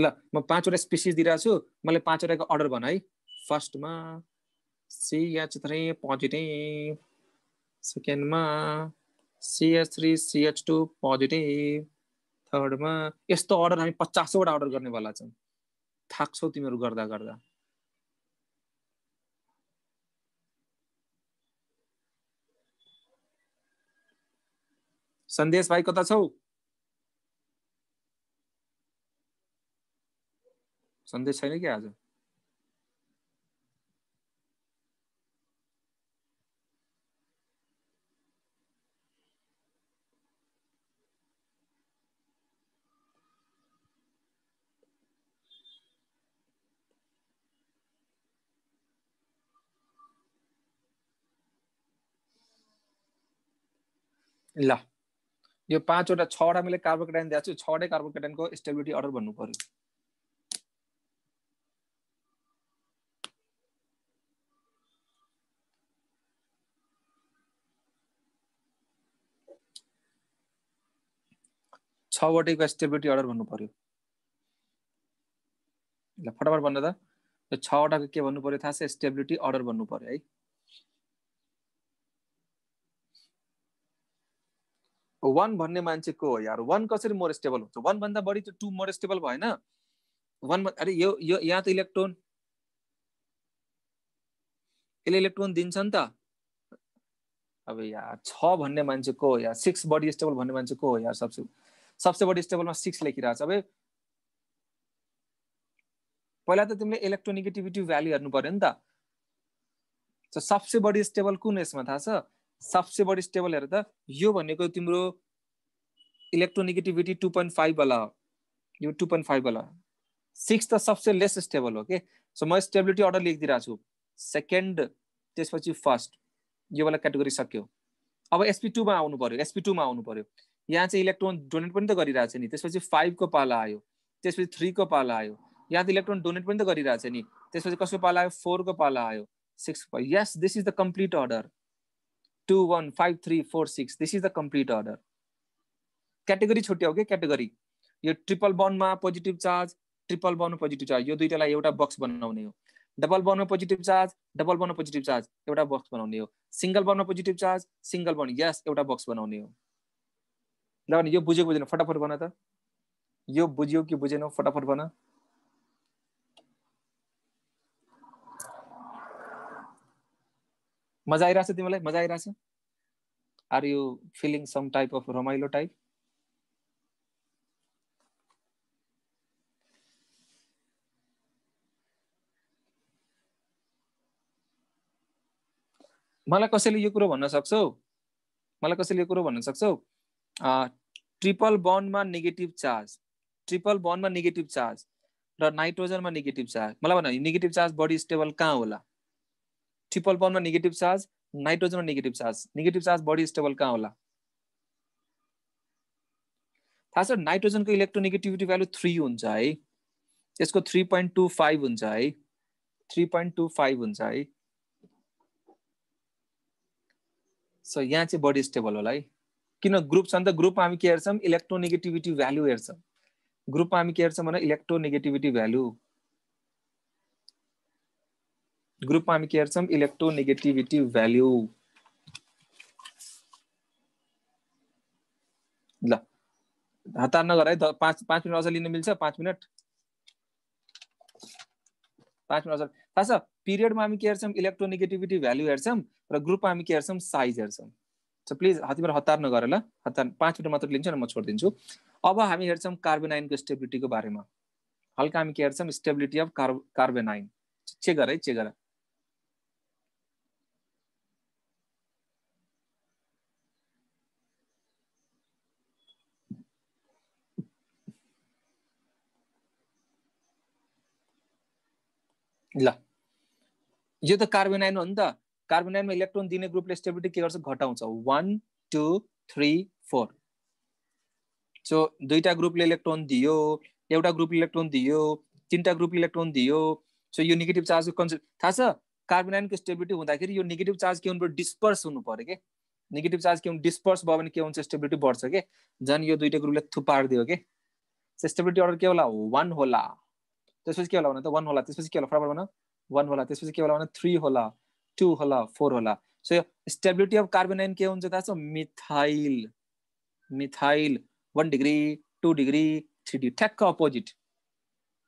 ल म पाँचवटा स्पेसिस दिइरहेको छु मलाई पाँचवटाको अर्डर भन है। फर्स्टमा सिएच थ्री पोजिटिभ सेकेन्डमा CH three CH two positive थर्डमा यस्तो अर्डर हामी पचासवटा अर्डर गर्नेवाला छौँ। थाक्छौ तिमीहरू गर्दा गर्दा। सन्देश भाइ कता छौ? सन्देश छैन कि आज ल। यो पाँचवटा छवटा मैले कार्बोकेटाइन दिएको छु। छवटै कार्बोकेटाइनको स्टेबिलिटी अर्डर भन्नु पर्यो छवटैको स्टेबिलिटी अर्डर भन्नु पर्यो। ल फटाफट भन्नु त। यो छवटाको के भन्नु पर्यो? थाहा छ स्टेबिलिटी अर्डर भन्नु पर्यो है। वान भन्ने मान्छे को हो यार? वान कसरी मोर स्टेबल हुन्छ? वान भन्दा बढी त टु मोर स्टेबल भएन। वान अरे यो यो यहाँ त इलेक्ट्रोन यसले इलेक्ट्रोन दिन्छ नि त। अब यार छ भन्ने मान्छे को हो यार? सिक्स बडी स्टेबल भन्ने मान्छे को हो यार सबसे सबसे बढी स्टेबलमा सिक्स लेखिरहेको छ। अब पहिला त तिमीले इलेक्ट्रोनेगेटिभिटी भ्याल्यु हेर्नु पर्यो नि त। सबसे बढी स्टेबल कुन यसमा थाहा छ? सबसे बढी स्टेबल हेर त यो भनेको तिम्रो इलेक्ट्रोनेगेटिभिटी टु पोइन्ट फाइभवाला हो। यो टु पोइन्ट फाइभवाला सिक्स त सबसे लेस स्टेबल हो कि सो म स्टेबिलिटी अर्डर लेखिदिरहेको छु। सेकेन्ड त्यसपछि फर्स्ट योवाला क्याटेगोरी सक्यो। अब एसपी टूमा आउनु पर्यो। एसपी टूमा आउनु पर्यो। यहाँ चाहिँ इलेक्ट्रोन डोनेट पनि त गरिरहेको छ नि। त्यसपछि फाइभको पाला आयो त्यसपछि थ्रीको पाला आयो यहाँ त इलेक्ट्रोन डोनेट पनि त गरिरहेको छ नि। त्यसपछि कसको पाला आयो? फोरको पाला आयो। Six yes this is the complete order two one five three four six this is the complete order category छुट्याउ कि क्याटेगोरी यो ट्रिपल बनमा पोजिटिभ चार्ज ट्रिपल बनमा पोजिटिभ चार्ज यो दुइटालाई एउटा बक्स बनाउने हो। डबल बनमा पोजिटिभ चार्ज डबल बनमा पोजिटिभ चार्ज एउटा बक्स बनाउने हो। सिङ्गल बनमा पोजिटिभ चार्ज सिङ्गल बन यस एउटा बक्स बनाउने हो। ल भने यो बुझेको बुझेन फटाफट भन त यो बुझ्यो कि बुझेनौ फटाफट भन मजा आइरहेछ तिमीलाई? मजा आइरहेछ? Are you feeling some type of रमाइलो टाइप मलाई कसैले यो कुरो भन्न सक्छौ? मलाई कसैले यो कुरो भन्न सक्छौ? ट्रिपल बन्डमा नेगेटिभ चार्ज ट्रिपल बन्डमा नेगेटिभ चार्ज र नाइट्रोजनमा नेगेटिभ चार्ज मलाई भन नेगेटिभ चार्ज बडी स्टेबल कहाँ होला? ट्रिपल बन्डमा नेगेटिभ चार्ज नाइट्रोजनमा नेगेटिभ चार्ज नेगेटिभ चार्ज बडी स्टेबल कहाँ होला? थाहा छ नाइट्रोजनको इलेक्ट्रोनेगेटिभिटी भ्यालु थ्री हुन्छ है। यसको थ्री पोइन्ट टू फाइभ हुन्छ है। थ्री पोइन्ट टू फाइभ हुन्छ है। सो यहाँ चाहिँ बडी स्टेबल होला है। किन ग्रुप छ नि त? ग्रुपमा हामी के हेर्छौँ? इलेक्ट्रोनेगेटिभिटी भ्यालु हेर्छौँ। ग्रुपमा हामी के हेर्छौँ भने इलेक्ट्रोनेगेटिभिटी भ्यालु ग्रुपमा हामी के हेर्छौँ? इलेक्ट्रोनेगेटिभिटी भ्यालु ल हतार नगर है पाँच पाँच मिनट अझ लिन मिल्छ? पाँच मिनट? पाँच मिनट अझ। थाहा छ पिरियडमा हामी के हेर्छौँ? इलेक्ट्रोनेगेटिभिटी भ्यालु हेर्छौँ र ग्रुपमा हामी के हेर्छौँ? साइज हेर्छौँ। सो प्लिज तिमीहरू हतार नगर ल। हतार पाँच मिनट मात्र लिन्छ म छोडिदिन्छु। अब हामी हेर्छौँ कार्बेनाइनको स्टेबिलिटीको बारेमा। हल्का हामी के हेर्छौँ stability of carb carbanion check गर है चेक गर। ल। यो त कार्बोनाइन हो नि त। कार्बोनाइनमा इलेक्ट्रोन दिने ग्रुपले स्टेबिलिटी के गर्छ घटाउँछ। One two three four so दुईटा ग्रुपले इलेक्ट्रोन दियो एउटा ग्रुपले इलेक्ट्रोन दियो तिनवटा ग्रुपले इलेक्ट्रोन दियो। सो यो नेगेटिभ चार्जको कन्सेप्ट थाहा छ? कार्बोनाइनको स्टेबिलिटी हुँदाखेरि यो नेगेटिभ चार्ज के हुनु डिस्पर्स हुनु पऱ्यो कि? नेगेटिभ चार्ज के हुनु डिस्पर्स भयो भने के हुन्छ? स्टेबिलिटी बढ्छ कि? झन् यो दुइटा ग्रुपले थुपारिदियो कि? स्टेबिलिटी अर्डर के होला? वान होला। त्यसपछि के होला भने त वान होला। त्यसपछि के होला? फटाफट भन। वान होला। त्यसपछि के होला भने थ्री होला। टू होला फोर होला। सो स्टेबिलिटी अफ कार्बोनाइन के हुन्छ थाहा छ? Methyl. Methyl one degree two degree three degree ठ्याक्क अपोजिट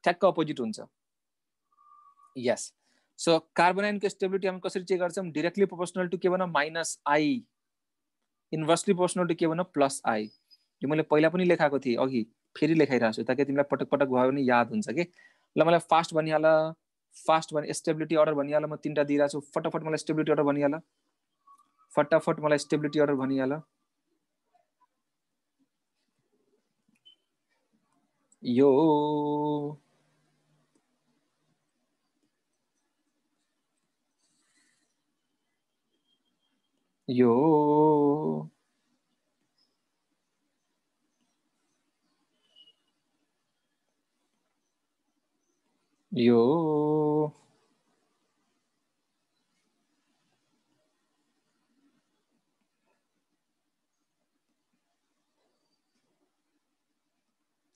ठ्याक्क अपोजिट हुन्छ। यस सो कार्बोनाइनको स्टेबिलिटी हामी कसरी चेक गर्छौँ? डिरेक्टली प्रोपोर्सनल टु के भन? Minus I inversely proportional to के भन? प्लस आई यो मैले पहिला पनि लेखाएको थिएँ अघि। फेरि लेखाइरहेको छु। ताकि तिमीलाई पटक पटक भयो भने याद हुन्छ कि? ल मलाई फास्ट भनिहाल। फास्ट भने स्टेबिलिटी अर्डर भनिहाल। म तिनवटा दिइरहेको छु फटाफट मलाई स्टेबिलिटी अर्डर भनिहाल। फटाफट मलाई स्टेबिलिटी अर्डर भनिहाल। यो यो यो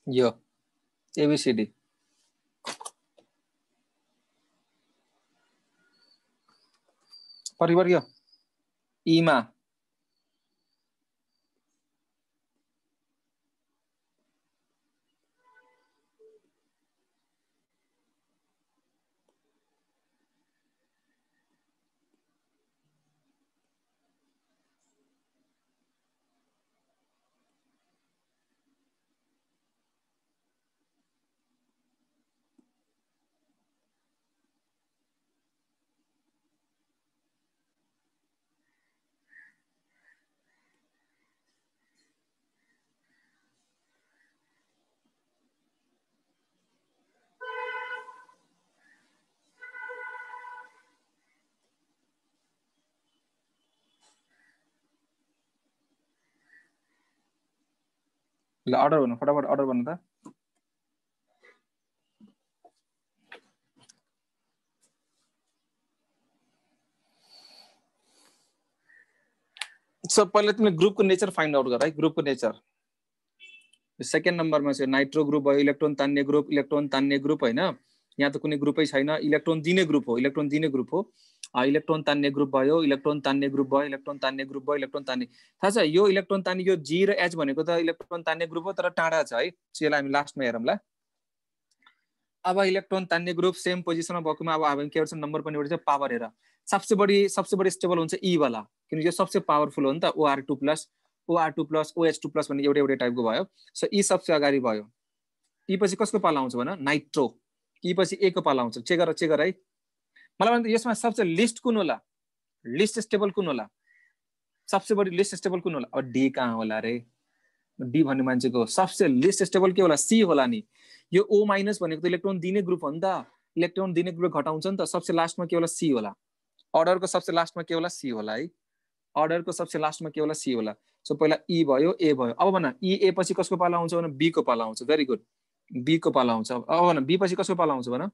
यो एबिसिडी परिवर्य इमा ल अर्डर भन्नु फटाफट अर्डर भन्नु त सो पहिला तिमीले ग्रुपको नेचर फाइन्ड आउट गर है ग्रुपको नेचर सेकेन्ड नम्बरमा चाहिँ नाइट्रो ग्रुप भयो इलेक्ट्रोन तान्ने ग्रुप इलेक्ट्रोन तान्ने ग्रुप होइन यहाँ त कुनै ग्रुपै छैन इलेक्ट्रोन दिने ग्रुप हो इलेक्ट्रोन दिने ग्रुप हो इलेक्ट्रोन तान्ने ग्रुप भयो इलेक्ट्रोन तान्ने ग्रुप भयो इलेक्ट्रोन तान्ने ग्रुप भयो इलेक्ट्रोन तान्ने थाहा छ यो इलेक्ट्रोन तान्ने यो जी र एच भनेको त इलेक्ट्रोन तान्ने ग्रुप हो तर टाढा छ है यसलाई हामी लास्टमा हेरौँला अब इलेक्ट्रोन तान्ने ग्रुप सेम पोजिसनमा भएकोमा अब हामी के गर्छ नम्बर पनि एउटा पावर हेर सबसे बढी सबसे बढी स्टेबल हुन्छ वाला किनकि यो सबसे पावरफुल हो नि त OR two plus OR two plus OH two plus भन्ने एउटै एउटै टाइपको भयो सो ई सबसे अगाडि भयो ई पछि कसको पाला आउँछ भन नाइट्रो ई पछि ए को पाला आउँछ चेक गर चेक गर है मलाई भन्दा यसमा सबसे लिस्ट कुन होला? लिस्ट स्टेबल कुन होला? सबसे बढी लिस्ट स्टेबल कुन होला? अब डी कहाँ होला रे? डी भन्ने मान्छेको सबसे लिस्ट स्टेबल के होला? सी होला नि। यो ओ माइनस भनेको त इलेक्ट्रोन दिने ग्रुप हो नि त। इलेक्ट्रोन दिने ग्रुप घटाउँछ नि त। सबसे लास्टमा के होला? सी होला। अर्डरको सबसे लास्टमा के होला? सी होला है। अर्डरको सबसे लास्टमा के होला? सी होला। सो पहिला ई भयो ए भयो। अब भन ई ए पछि कसको पाला आउँछ भने? बीको पाला आउँछ। भेरी गुड बीको पाला आउँछ। अब भन बी पछि कसको पाला आउँछ भन?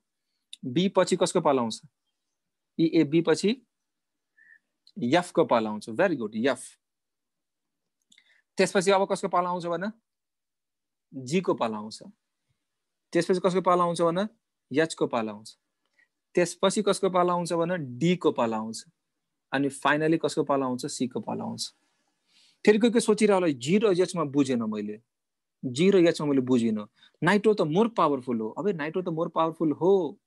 बी पछि कसको पाला आउँछ? ई ए बी पछि यफको पाला आउँछ। Very good F. त्यसपछि अब कसको पाला आउँछ भन? जीको पाला आउँछ। त्यसपछि कसको पाला आउँछ भन? यचको पाला आउँछ। त्यसपछि कसको पाला आउँछ भन? डीको पाला आउँछ। अनि फाइनली कसको पाला आउँछ? सीको पाला आउँछ। फेरि कोही कोही सोचिरह होला जिरो एचमा बुझेन मैले। जिरो एचमा मैले बुझिनँ। नाइट्रो त मोर पावरफुल हो। अब नाइट्रो त मोर पावरफुल हो।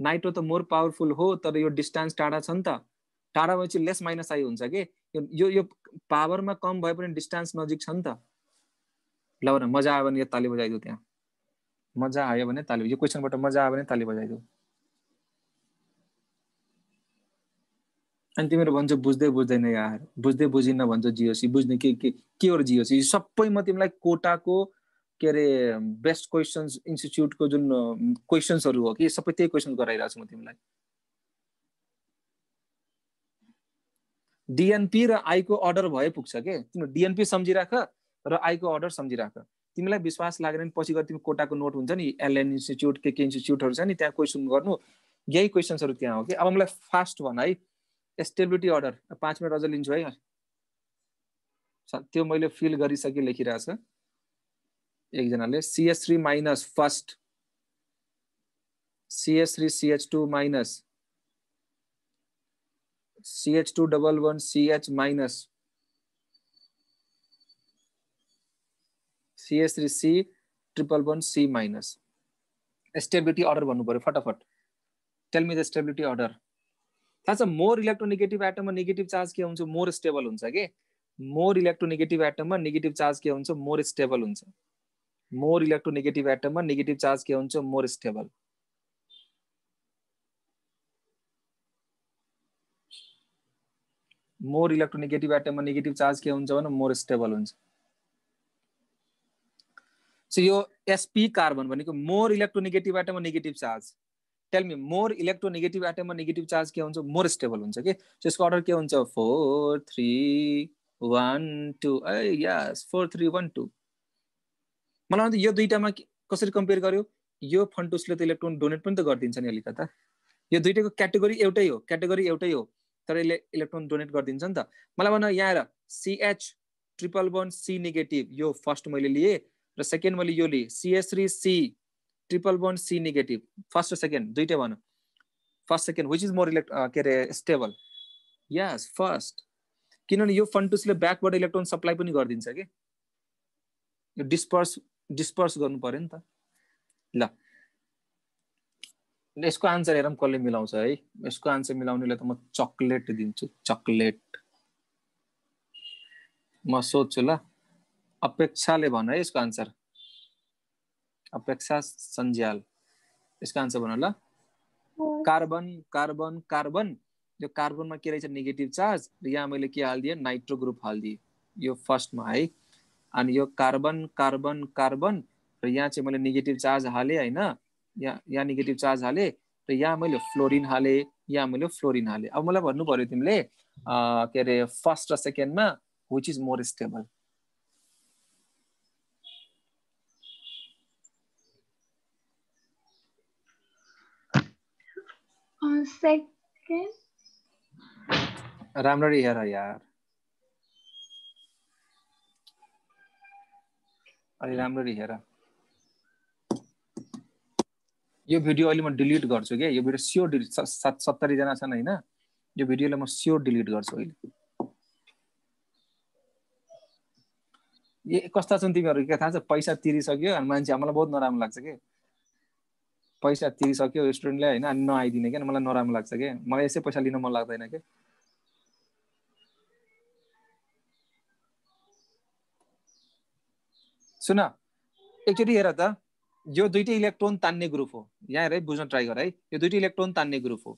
नाइट्रो त मोर पावरफुल हो तर यो डिस्टेन्स टाढा छ नि त। टाढा भएपछि लेस माइनस आई हुन्छ कि? यो यो पावरमा कम भए पनि डिस्टेन्स नजिक छ नि त। ल न मजा आयो भने यो ताली बजाइदियो त्यहाँ। मजा आयो भने ताली यो क्वेसनबाट मजा आयो भने ताली बजाइदियो अनि तिमीहरू भन्छौ बुझ्दै बुझ्दैन यार। बुझ्दै बुझिन्न भन्छ जियोसी बुझ्ने के के के हो जियोसी सबै म तिमीलाई कोटाको के अरे बेस्ट क्वेसन्स इन्स्टिच्युटको जुन क्वेसन्सहरू हो कि सबै त्यही क्वेसन गराइरहेको छु म तिमीलाई। डिएनपी र आईको अर्डर भए पुग्छ के? तिम्रो डिएनपी सम्झिराख र आईको अर्डर सम्झिराख। तिमीलाई विश्वास लागेन पछि गएर तिमी कोटाको नोट हुन्छ नि एलएन इन्स्टिच्युट के के इन्स्टिच्युटहरू छ नि त्यहाँ क्वेसन गर्नु। यही क्वेसन्सहरू त्यहाँ हो कि? अब मलाई फास्ट भन है। स्टेबिलिटी अर्डर पाँच मिनट अझ लिन्छु है। त्यो मैले फिल गरिसकेँ लेखिरहेछ एकजनाले CS three minus first CS three CH two minus CH two double one CH minus CS three C triple one C minus stability order भन्नु पऱ्यो फटाफट। Tell me the stability order थाहा छ मोर इलेक्ट्रोनेगेटिभ एटममा negative charge के हुन्छ more stable हुन्छ कि मोर इलेक्ट्रोनेगेटिभ एटममा नेगेटिभ चार्ज के हुन्छ मोर स्टेबल हुन्छ मोर इलेक्ट्रोनेगेटिभ एटममा नेगेटिभ चार्ज के हुन्छ मोर स्टेबल मोर इलेक्ट्रोनेगेटिभ एटममा नेगेटिभ चार्ज के हुन्छ भने मोर स्टेबल हुन्छ सो यो एसपी कार्बन भनेको more electronegative एटममा negative charge tell me more electronegative एटममा negative charge के हुन्छ मोर स्टेबल हुन्छ कि त्यसको अर्डर के हुन्छ four three one two a yes four three one two मलाई यो दुइटामा कसरी कम्पेयर गर्यो? यो फन्टुसले त इलेक्ट्रोन डोनेट पनि त गरिदिन्छ नि अलिकता। यो दुइटाको क्याटेगोरी एउटै हो क्याटेगोरी एउटै हो तर यसले इलेक्ट्रोन डोनेट गरिदिन्छ नि त। मलाई भन यहाँ हेर CH triple one C negative यो फर्स्ट मैले लिएँ र सेकेन्ड मैले यो लिएँ। CS three C triple bond C negative first र सेकेन्ड दुइटै भन। First second which is more elect के अरे स्टेबल यस फर्स्ट किनभने यो फन्टुसले ब्याकबाट इलेक्ट्रोन सप्लाई पनि गरिदिन्छ कि? यो डिस्पर्स डिस्पर्स गर्नु पऱ्यो नि त। ल। यसको आन्सर हेरौँ कसले मिलाउँछ है। यसको आन्सर मिलाउनेलाई त म चक्लेट दिन्छु चक्लेट। म सोध्छु ल। अपेक्षाले भन है यसको आन्सर। अपेक्षा सञ्जाल यसको आन्सर भन ल। Carbon carbon carbon. यो कार्बनमा के रहेछ? Negative charge. र यहाँ मैले के हालिदिएँ? नाइट्रो ग्रुप हालिदिएँ। यो फर्स्टमा है। अनि यो कार्बन कार्बन कार्बन र यहाँ चाहिँ मैले नेगेटिभ चार्ज हालेँ होइन। यहाँ यहाँ नेगेटिभ चार्ज हालेँ र यहाँ मैले फ्लोरिन हालेँ यहाँ मैले फ्लोरिन हालेँ। अब मलाई भन्नु पऱ्यो तिमीले के अरे फर्स्ट र सेकेन्डमा विच इज मोर स्टेबल राम्ररी हेर यार। अलि राम्ररी हेर। यो भिडियो अहिले म डिलिट गर्छु क्या यो भिडियो सियो डिलिट सत्तरीजना छन् होइन? यो भिडियोलाई म स्योर डिलिट गर्छु अहिले। ए कस्ता छन् तिमीहरू? के थाहा छ? पैसा तिरिसक्यो अनि मान्छे मलाई बहुत नराम्रो लाग्छ कि? पैसा तिरिसक्यो स्टुडेन्टले होइन अनि नआइदिने क्या मलाई नराम्रो लाग्छ कि? मलाई यसै पैसा लिन मन लाग्दैन कि? सुन एकचोटि हेर त यो दुइटै इलेक्ट्रोन तान्ने ग्रुप हो। यहाँ हेर बुझ्न ट्राई गर है। यो दुइटै इलेक्ट्रोन तान्ने ग्रुप हो।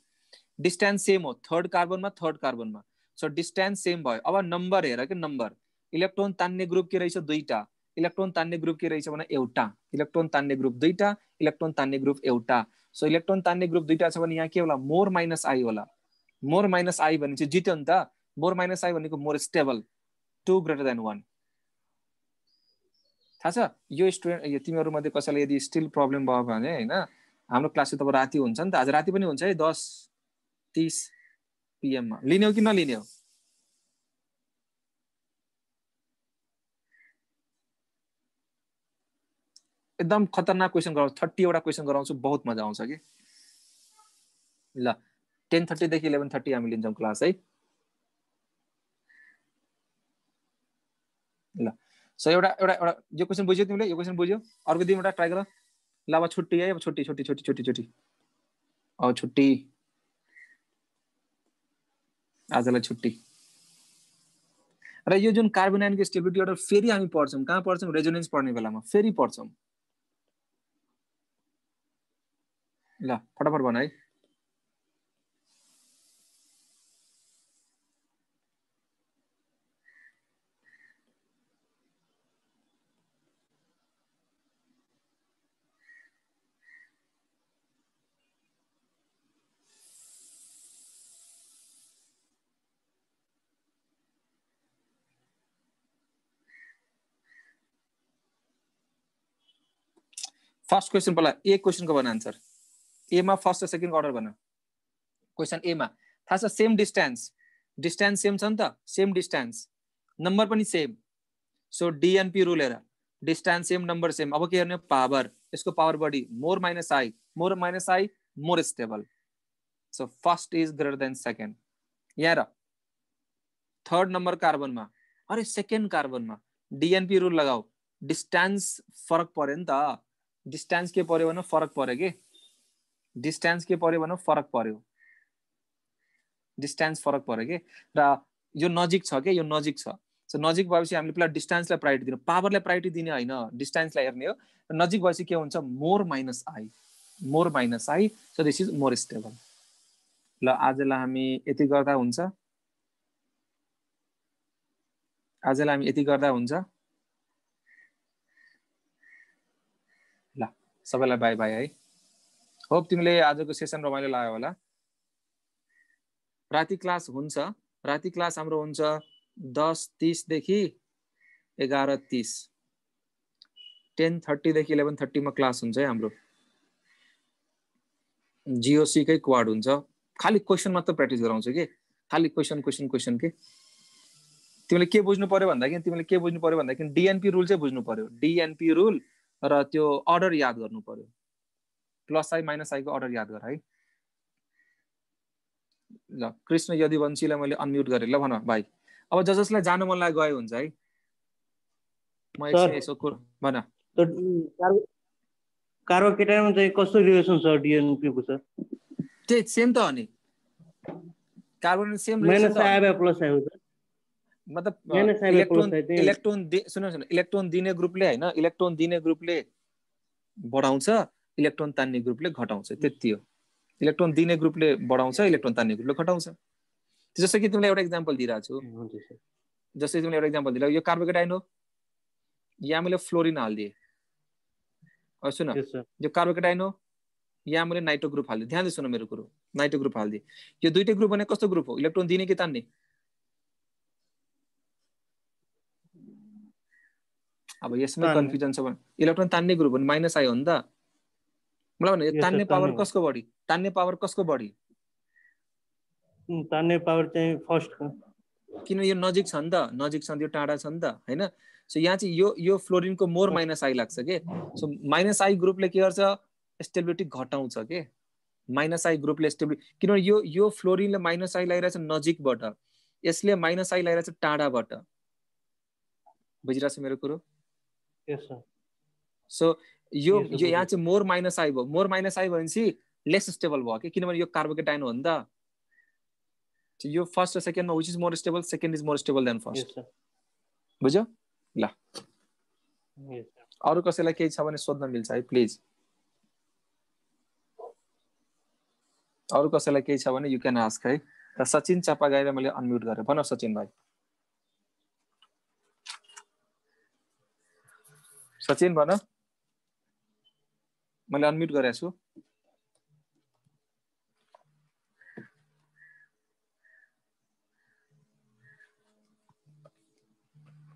डिस्टेन्स सेम हो। थर्ड कार्बनमा थर्ड कार्बनमा सो डिस्टेन्स सेम भयो। अब नम्बर हेर कि नम्बर इलेक्ट्रोन तान्ने ग्रुप के रहेछ दुईटा। इलेक्ट्रोन तान्ने ग्रुप के रहेछ भने एउटा। इलेक्ट्रोन तान्ने ग्रुप दुईटा इलेक्ट्रोन तान्ने ग्रुप एउटा। सो इलेक्ट्रोन तान्ने ग्रुप दुईटा छ भने यहाँ के होला? मोर माइनस आई होला। मोर माइनस आई भने चाहिँ जित्यो नि त। मोर माइनस आई भनेको more stable to greater than one थाहा छ यो स्टुडेन्ट तिमीहरूमध्ये कसैलाई यदि स्टिल प्रब्लम भयो भने होइन हाम्रो क्लास चाहिँ तब राति हुन्छ नि त आज राति पनि हुन्छ है दस तिस पिएममा लिने हो कि नलिने हो? एकदम खतरनाक क्वेसन गराउँछु थर्टीवटा क्वेसन गराउँछु बहुत मजा आउँछ कि। ल टेन थर्टीदेखि इलेभेन थर्टी हामी लिन्छौँ क्लास है। ल। सो एउटा एउटा एउटा यो क्वेसन बुझ्यो तिमीले? यो क्वेसन बुझ्यो? अर्को दिनवटा ट्राई गर। ल अब छुट्टी है अब छुट्टी छुट्टी छुट्टी छुट्टी छुट्टी। अब छुट्टी। आजलाई छुट्टी। र यो जुन कार्बन आयनको स्टेबिलिटी अर्डर फेरि हामी पढ्छौँ। कहाँ पढ्छौँ? रेजोनेन्स पढ्ने बेलामा। फेरि पढ्छौँ। ल फटाफट भन है। फर्स्ट क्वेसन पहिला ए क्वेसनको भन आन्सर एमा फर्स्ट र सेकेन्डको अर्डर भन। क्वेसन एमा थाहा छ सेम डिस्टेन्स डिस्टेन्स सेम छ नि त? सेम डिस्टेन्स नम्बर पनि सेम सो डिएनपी रुल हेर। डिस्टेन्स सेम नम्बर सेम अब के हेर्ने पावर यसको पावर बढी more minus I more minus I more stable so first is greater than second यहाँ र। थर्ड नम्बर कार्बनमा अरे सेकेन्ड कार्बनमा डिएनपी रुल लगाऊ। डिस्टेन्स फरक पर्यो नि त। डिस्टेन्स के पर्यो भने फरक पर्यो कि? डिस्टेन्स के पर्यो भने फरक पर्यो डिस्टेन्स फरक पर्यो कि? र यो नजिक छ कि? यो नजिक छ। सो नजिक भएपछि हामीले पहिला डिस्टेन्सलाई प्रायोरिटी दिनु। पावरलाई प्रायोरिटी दिने होइन। डिस्टेन्सलाई हेर्ने हो। र नजिक भएपछि के हुन्छ? More minus I more minus I so this is more stable ल आजलाई हामी यति गर्दा हुन्छ। आजलाई हामी यति गर्दा हुन्छ ल सबैलाई बाई बाई है। होप तिमीले आजको सेसन रमाइलो लाग्यो होला। राति क्लास हुन्छ। राति क्लास हाम्रो हुन्छ दस तिसदेखि एघार तिस। टेन थर्टीदेखि इलेभेन थर्टीमा क्लास हुन्छ है हाम्रो। जिओसीकै क्वाड हुन्छ। खालि क्वेसन मात्र प्र्याक्टिस गराउँछु कि? खालि क्वेसन क्वेसन क्वेसन के? तिमीले के बुझ्नु पर्यो भन्दाखेरि तिमीले के बुझ्नु पर्यो भन्दाखेरि डिएनपी रुल चाहिँ बुझ्नु पर्यो। डिएनपी रुल र त्यो अर्डर याद गर्नु पर्यो प्लस आई माइनस आईको अर्डर याद गर है। ल कृष्ण यदुवंशीलाई मैले अनम्युट गरेँ ल भन भाइ। अब ज जसलाई जानु मन लाग्यो गयो हुन्छ है। म एकछिन यसो भन।
कार्बोकेटाइनमा चाहिँ कस्तो रिलेसन छ डिएनपीको सर
त्यही सेम त हो नि कार्बन सेम
माइनस आयो प्लस आयो
मतलब इलेक्ट्रोन इलेक्ट्रोन सुन सुन इलेक्ट्रोन दिने ग्रुपले होइन इलेक्ट्रोन दिने ग्रुपले बढाउँछ इलेक्ट्रोन तान्ने ग्रुपले घटाउँछ त्यति हो। इलेक्ट्रोन दिने ग्रुपले बढाउँछ इलेक्ट्रोन तान्ने ग्रुपले घटाउँछ। जस्तो कि तिमीलाई एउटा इक्जाम्पल दिइरहेको छु। जस्तै तिमीलाई एउटा इक्जाम्पल दिइरहेको यो कार्बोकेटाइन हो। यहाँ मैले फ्लोरिन हालिदिएँ सुन। यो कार्बोकेटाइन हो। यहाँ मैले नाइट्रो ग्रुप हालिदिएँ। ध्यान सुन मेरो कुरो। नाइट्रो ग्रुप हालिदिएँ। यो दुइटै ग्रुप भने कस्तो ग्रुप हो? इलेक्ट्रोन दिने कि तान्ने? अब यसमै कन्फ्युजन छ भने। इलेक्ट्रोन तान्ने ग्रुप भने माइनस आयो नि त। मलाई भने तान्ने पावर कसको बढी? तान्ने पावर कसको बढी?
तान्ने पावर चाहिँ फर्स्ट
किन यो नजिक छ नि त? नजिक छ यो टाढा छ नि त होइन? सो यहाँ चाहिँ यो यो फ्लोरिनको मोर माइनस आई लाग्छ के? सो माइनस आई ग्रुपले के गर्छ? स्टेबिलिटी घटाउँछ के? माइनस आई ग्रुपले स्टेबिल किनभने यो यो फ्लोरिनले माइनस आई लगाइरहेछ नजिकबाट। यसले माइनस आई लगाइरहेछ टाढाबाट। बुझिरहेछ मेरो कुरो? सो यो यो यहाँ। चाहिँ मोर माइनस आई भयो। मोर माइनस आई भनेपछि लेस स्टेबल भयो। कि किनभने यो कार्बोकेटाइन हो नि त यो फर्स्ट र सेकेन्डमा which is more stable second is more stable than first बुझ्यो?
सर
अरू कसैलाई केही छ भने सोध्न मिल्छ है प्लिज अरू कसैलाई केही छ भने यु क्यान आस्क है। र सचिन चापागाईलाई मैले अनम्युट गरेँ। भन सचिन भाइ। सचिन भन। मैले अनम्युट गरेको छु।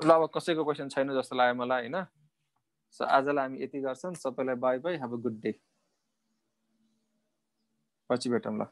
ल अब कसैको क्वेसन छैन जस्तो लाग्यो मलाई होइन? सो आजलाई हामी यति गर्छौँ। सबैलाई bye bye have a good day पछि भेटौँ ल।